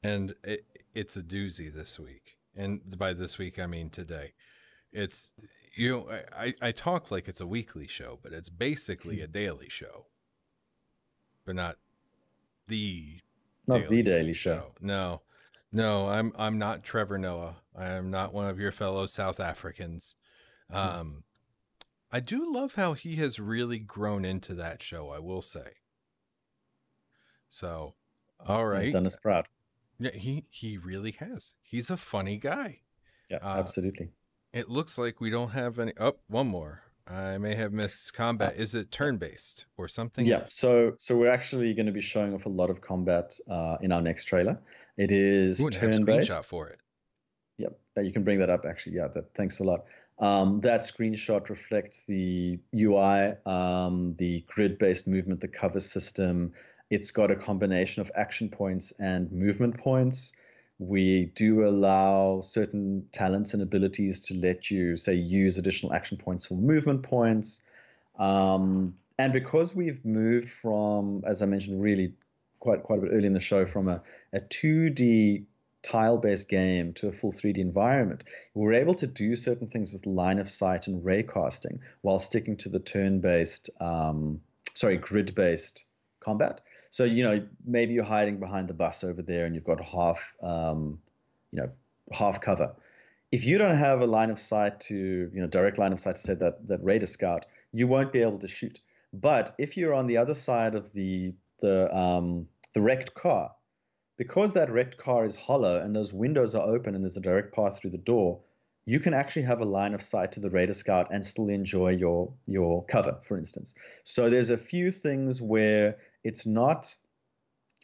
And it, it's a doozy this week. And by this week, I mean today. It's, you know, I, I talk like it's a weekly show, but it's basically a daily show, but not the not daily the daily show. show. No, no, I'm I'm not Trevor Noah. I am not one of your fellow South Africans. Hmm. Um, I do love how he has really grown into that show. I will say. So, all right, He's done us proud. Yeah, he he really has. He's a funny guy. Yeah, uh, absolutely. It looks like we don't have any. Oh, one more. I may have missed combat. Is it turn based or something? Yeah. Else? So so we're actually going to be showing off a lot of combat uh, in our next trailer. It is turn based. Screenshot for it. Yep, you can bring that up. Actually, yeah. That thanks a lot. Um, that screenshot reflects the UI, um, the grid-based movement, the cover system. It's got a combination of action points and movement points. We do allow certain talents and abilities to let you, say, use additional action points for movement points. Um, and because we've moved from, as I mentioned, really quite quite a bit early in the show from a, a 2D tile-based game to a full 3D environment, we were able to do certain things with line of sight and raycasting while sticking to the turn-based, um, sorry, grid-based combat. So you know maybe you're hiding behind the bus over there and you've got half, um, you know, half cover. If you don't have a line of sight to, you know, direct line of sight to say that that raider scout, you won't be able to shoot. But if you're on the other side of the the um, the wrecked car, because that wrecked car is hollow and those windows are open and there's a direct path through the door, you can actually have a line of sight to the raider scout and still enjoy your your cover, for instance. So there's a few things where it's not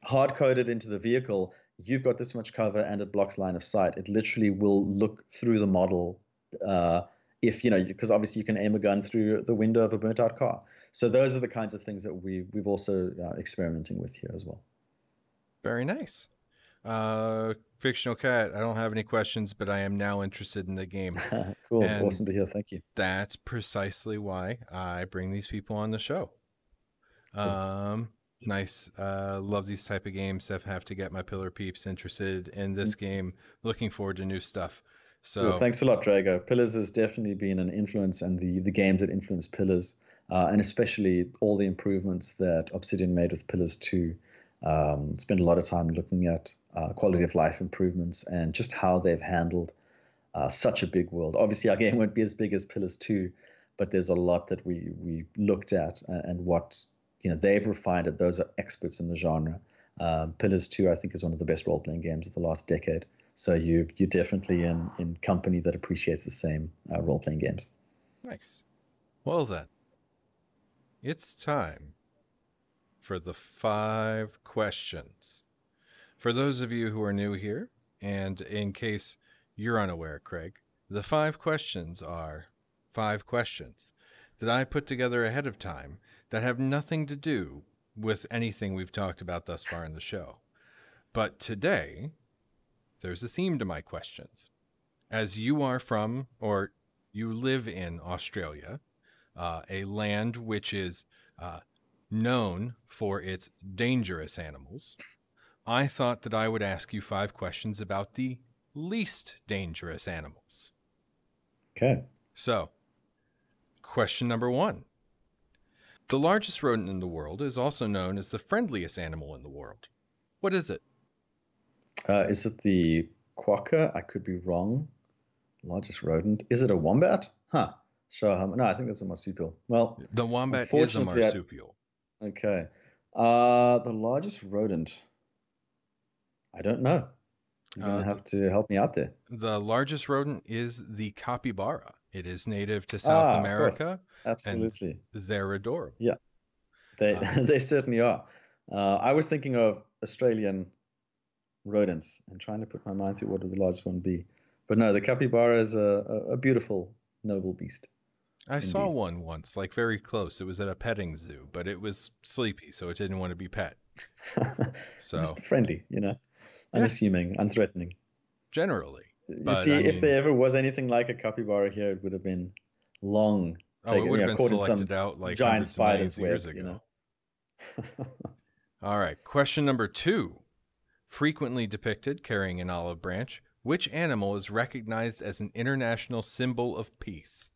hard coded into the vehicle. You've got this much cover and it blocks line of sight. It literally will look through the model. Uh, if you know, because obviously you can aim a gun through the window of a burnt out car. So those are the kinds of things that we we've also uh, experimenting with here as well. Very nice. Uh, fictional cat. I don't have any questions, but I am now interested in the game. cool. And- awesome to hear. Thank you. That's precisely why I bring these people on the show. Um, nice. Uh, love these type of games that have to get my pillar peeps interested in this game. Looking forward to new stuff. So Cool. Thanks a lot, Drago. Pillars has definitely been an influence, and the the games that influence Pillars, uh, and especially all the improvements that Obsidian made with Pillars Two. Um, spent a lot of time looking at uh, quality of life improvements and just how they've handled uh, such a big world. Obviously, our game won't be as big as Pillars Two, but there's a lot that we we looked at and, and what you know they've refined it. Those are experts in the genre. Um, Pillars Two, I think, is one of the best role playing games of the last decade. So you you're definitely in in company that appreciates the same uh, role playing games. Nice. Well, then, it's time for the five questions. For those of you who are new here, and in case you're unaware, Craig, the five questions are five questions that I put together ahead of time that have nothing to do with anything we've talked about thus far in the show. But today, there's a theme to my questions. As you are from, or you live in Australia, uh, a land which is uh, known for its dangerous animals, I thought that I would ask you five questions about the least dangerous animals. Okay. So, question number one The largest rodent in the world is also known as the friendliest animal in the world. What is it? Uh, is it the quokka? I could be wrong. Largest rodent. Is it a wombat? Huh. Sure. Um, no, I think that's a marsupial. Well, The wombat is a Unfortunately, I- marsupial. Okay. Uh, the largest rodent. I don't know. You're gonna Uh, have to help me out there. The largest rodent is the capybara. It is native to South Ah. America. Absolutely. They're adorable. Yeah. They Uh, they certainly are. Uh, I was thinking of Australian rodents and trying to put my mind through what would the largest one be. But no, the capybara is a, a, a beautiful, noble beast. I saw one once, like very close. It was at a petting zoo, but it was sleepy, so it didn't want to be pet. So friendly, you know, unassuming, unthreatening. generally, You see, I if mean- there ever was anything like a capybara here, it would have been long. oh, it taken- would you have know, been selected out like giant spider's years web, ago. you know. All right, question number two: Frequently depicted carrying an olive branch, which animal is recognized as an international symbol of peace?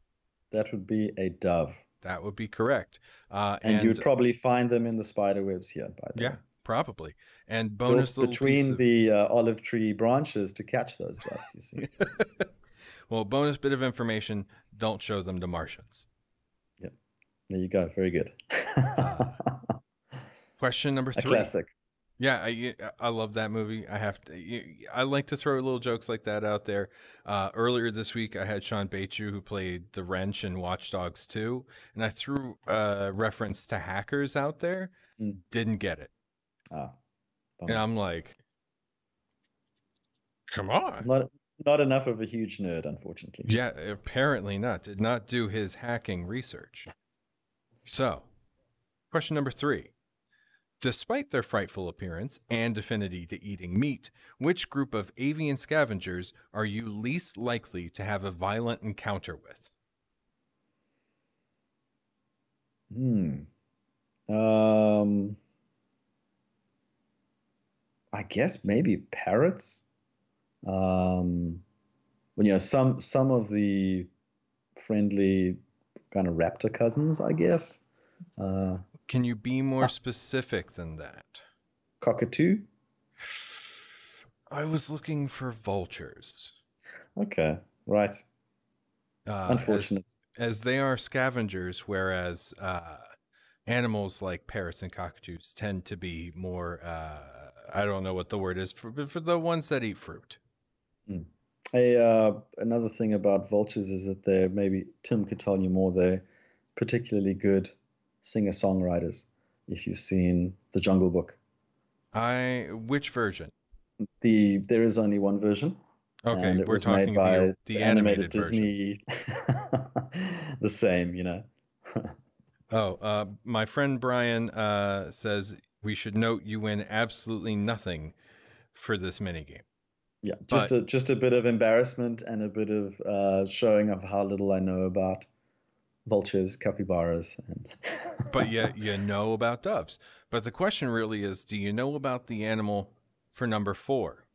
That would be a dove. That would be correct. Uh, And, and you would probably find them in the spider webs here, by the yeah, way. probably. And Built bonus little piece between of- the uh, olive tree branches to catch those doves, you see. well, bonus bit of information: don't show them to Martians. Yep. There you go. Very good. Question number a three. classic. Yeah, I, I love that movie. I have to. I like to throw little jokes like that out there. Uh, earlier this week, I had Sean Baichu who played the wrench in Watch Dogs 2, and I threw a reference to hackers out there. Mm. Didn't get it, Ah, and. I'm like, "Come on!" not not enough of a huge nerd, unfortunately. Yeah, apparently not. Did not do his hacking research. So, question number three. Despite their frightful appearance and affinity to eating meat, which group of avian scavengers are you least likely to have a violent encounter with? Hmm. Um. I guess maybe parrots. Um, well, you know, some some of the friendly kind of raptor cousins, I guess. Uh, Can you be more specific than that? cockatoo. I was looking for vultures. Okay, right. Uh, Unfortunate. As, as they are scavengers, whereas uh, animals like parrots and cockatoos tend to be more, uh, I don't know what the word is, for, but for the ones that eat fruit. A uh, another thing about vultures is that they're maybe Tim could tell you more. They're particularly good singer songwriters. If you've seen the Jungle Book, I which version? the there is only one version. Okay, and it we're was talking made by the, the animated, version. Disney. the same, you know. Oh, uh, my friend Brian uh, says we should note you win absolutely nothing for this mini game. Yeah, just But- a just a bit of embarrassment and a bit of uh, showing of how little I know about vultures, capybaras, and. But yet you know about doves. But the question really is do you know about the animal for number four?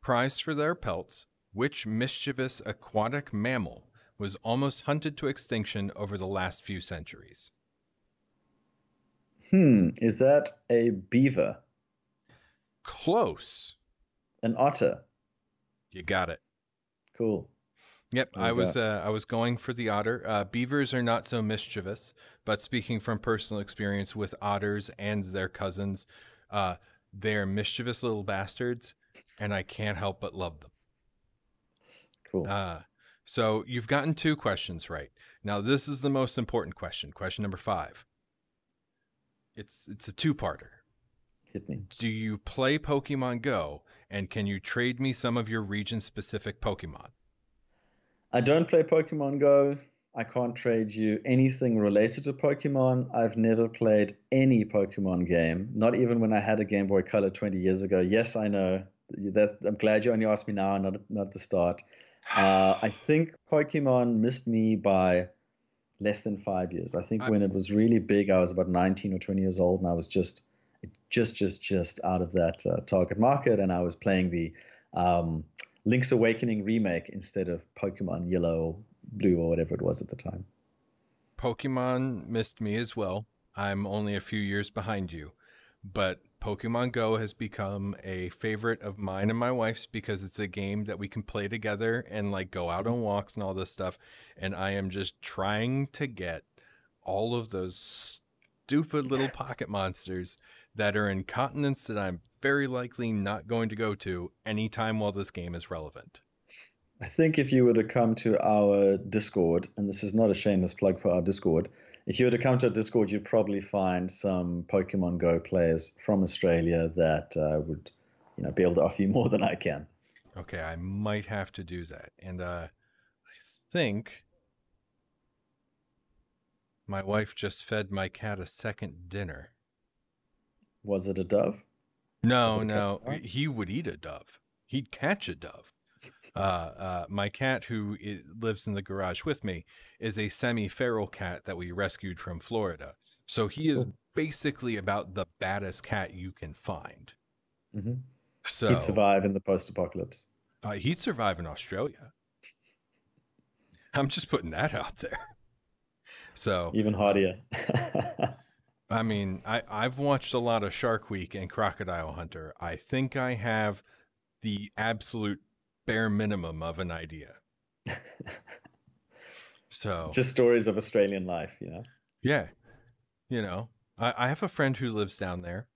Prized for their pelts, which mischievous aquatic mammal was almost hunted to extinction over the last few centuries? Hmm, is that a beaver? Close. An otter? You got it. Cool. Yep, I was uh, I was going for the otter. Uh, beavers are not so mischievous, but speaking from personal experience with otters and their cousins, uh, they're mischievous little bastards, and I can't help but love them. Cool. Uh, so you've gotten two questions right. Now this is the most important question. Question number five. It's it's a two-parter. Hit me. Do you play Pokemon Go, and can you trade me some of your region-specific Pokemon? I don't play Pokemon Go. I can't trade you anything related to Pokemon. I've never played any Pokemon game, not even when I had a Game Boy Color 20 years ago. Yes, I know. That's, I'm glad you only asked me now, not, not at the start. Uh, I think Pokemon missed me by less than five years. I think I- when it was really big, I was about 19 or 20 years old, and I was just, just, just, just out of that uh, target market, and I was playing the um, Link's Awakening remake instead of Pokemon Yellow Blue or whatever it was at the time. Pokemon missed me as well. I'm only a few years behind you, but Pokemon Go has become a favorite of mine and my wife's because it's a game that we can play together and like go out on walks and all this stuff. And I am just trying to get all of those stupid little pocket monsters that are in continents that I'm very likely not going to go to anytime while this game is relevant. I think if you were to come to our Discord, and this is not a shameless plug for our Discord, if you were to come to our Discord, you'd probably find some Pokemon Go players from Australia that uh, would, you know, be able to offer you more than I can. Okay, I might have to do that. And uh I think my wife just fed my cat a second dinner. Was it a dove? No, no, cat? he would eat a dove. He'd catch a dove. Uh, uh, my cat, who lives in the garage with me, is a semi-feral cat that we rescued from Florida. So he is basically about the baddest cat you can find. hmm So He'd survive in the post-apocalypse. Uh, he'd survive in Australia. I'm just putting that out there. So, Even hardier. I mean, I, I've watched a lot of Shark Week and Crocodile Hunter. I think I have the absolute bare minimum of an idea. So, Just stories of Australian life, you know. yeah, you know, I, I have a friend who lives down there.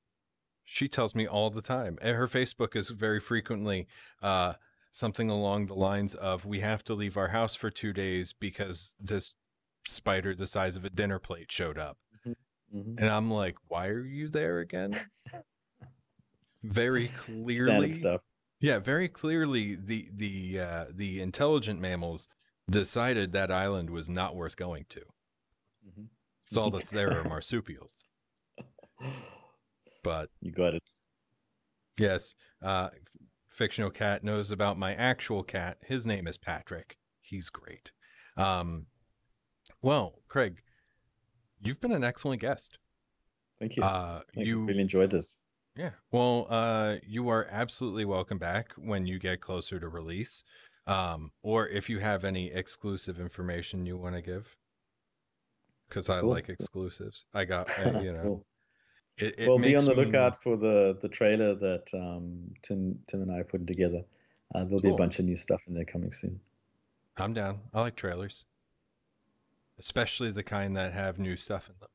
She tells me all the time. And her Facebook is very frequently uh, something along the lines of, "We have to leave our house for two days because this spider the size of a dinner plate showed up." Hmm And I'm like, "Why are you there again?" very clearly, Standard stuff. yeah, very clearly, the the uh, the intelligent mammals decided that island was not worth going to. hmm So all that's there are marsupials. But You got it. yes, uh, fictional cat knows about my actual cat. His name is Patrick. He's great. Um, well, Craig, you've been an excellent guest. Thank you. Uh, Thanks. you really enjoyed this. Yeah. Well, uh, you are absolutely welcome back when you get closer to release. Um, or if you have any exclusive information you want to give. Because I Cool. like exclusives. I got, uh, you know, Cool. it, it well, be on the me- lookout for the the trailer that um, Tim Tim and I are putting together. Uh, there'll be a bunch of new stuff in there coming soon. I'm down. I like trailers, especially the kind that have new stuff in them.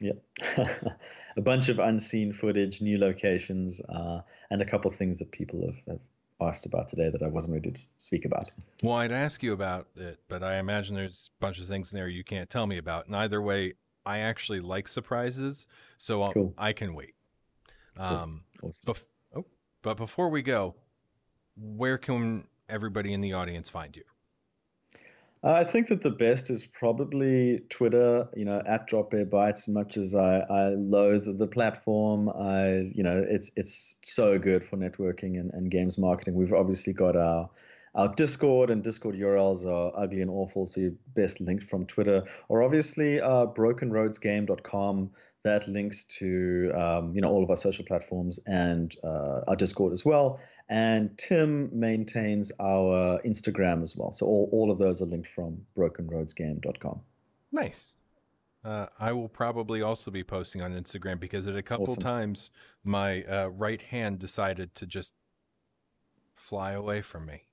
Yep. a bunch of unseen footage, new locations, uh, and a couple things that people have, have asked about today that I wasn't ready to speak about. Well, I'd ask you about it, but I imagine there's a bunch of things in there you can't tell me about. And either way, I actually like surprises, so Cool. I can wait. Um, Awesome. Bef- oh, but before we go, where can everybody in the audience find you? I think that the best is probably Twitter, you know, at Drop Bear. Much as I, I loathe the platform, I, you know, it's it's so good for networking and, and games marketing. We've obviously got our our Discord and Discord URLs are ugly and awful, so you're best linked from Twitter or obviously uh, brokenroadsgame.com that links to um, you know all of our social platforms and uh, our Discord as well. And Tim maintains our Instagram as well. So all, all of those are linked from brokenroadsgame.com. Nice. Uh, I will probably also be posting on Instagram because at a couple awesome. times my uh, right hand decided to just fly away from me.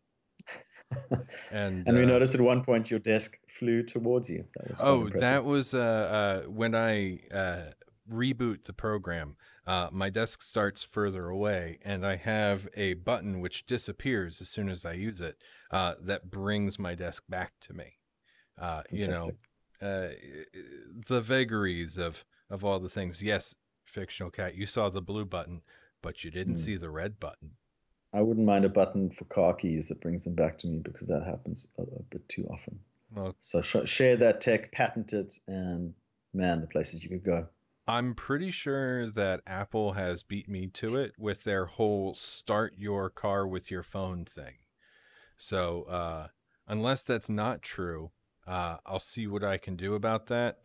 And and we uh, noticed at one point your desk flew towards you. That oh, impressive. that was uh, uh, when I uh, reboot the program. Uh, my desk starts further away, and I have a button which disappears as soon as I use it. Uh, that brings my desk back to me. you know, the vagaries of of all the things. Yes, fictional cat, you saw the blue button, but you didn't mm. see the red button. I wouldn't mind a button for car keys that brings them back to me because that happens a, a bit too often. So sh- share that tech, patent it, and man, the places you could go. I'm pretty sure that Apple has beat me to it with their whole start your car with your phone thing. So, uh, unless that's not true, uh, I'll see what I can do about that.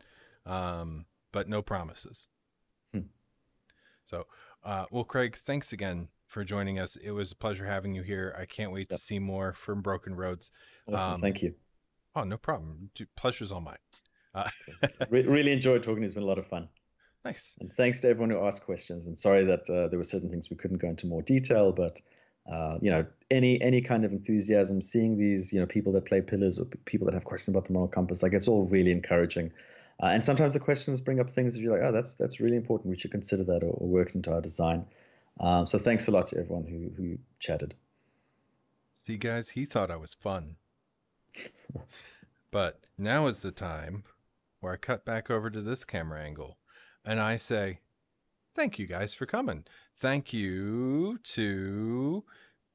Um, but no promises. Hmm. So, uh, well, Craig, thanks again for joining us. It was a pleasure having you here. I can't wait yep. to see more from Broken Roads. Awesome. Um, Thank you. Oh, no problem. Pleasure's all mine. Uh, Re- really enjoyed talking. It's been a lot of fun. Nice. And thanks to everyone who asked questions. And sorry that uh, there were certain things we couldn't go into more detail, but uh, you know, any any kind of enthusiasm, seeing these, you know, people that play pillars or people that have questions about the moral compass, like it's all really encouraging. Uh, and sometimes the questions bring up things that you're like, oh, that's that's really important. We should consider that or, or work into our design. Um, so thanks a lot to everyone who who chatted. See, guys, he thought I was fun. but now is the time where I cut back over to this camera angle and I say, Thank you guys for coming. Thank you to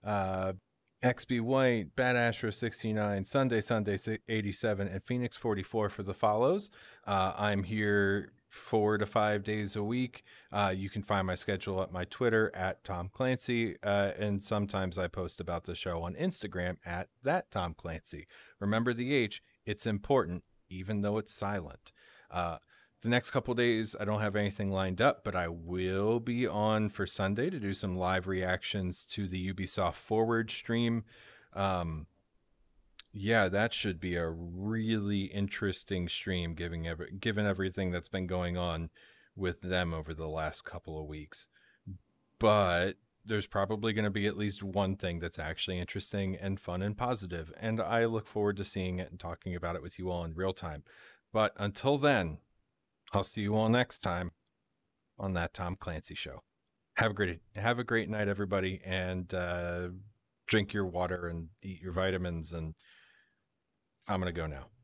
uh, XB White, Bad Astro 69, Sunday Sunday 87, and Phoenix 44 for the follows. Uh, I'm here four to five days a week. Uh, you can find my schedule at my Twitter at Thom Clancy, uh, and sometimes I post about the show on Instagram at that Thom Clancy. Remember the H; it's important, even though it's silent. Uh, the next couple days, I don't have anything lined up, but I will be on for Sunday to do some live reactions to the Ubisoft Forward stream. Um, yeah, that should be a really interesting stream, given every, given everything that's been going on with them over the last couple of weeks. But there's probably going to be at least one thing that's actually interesting and fun and positive, and I look forward to seeing it and talking about it with you all in real time. But until then, I'll see you all next time on that Thom Clancy show. Have a great have a great night, everybody, and uh, drink your water and eat your vitamins. And I'm gonna go now.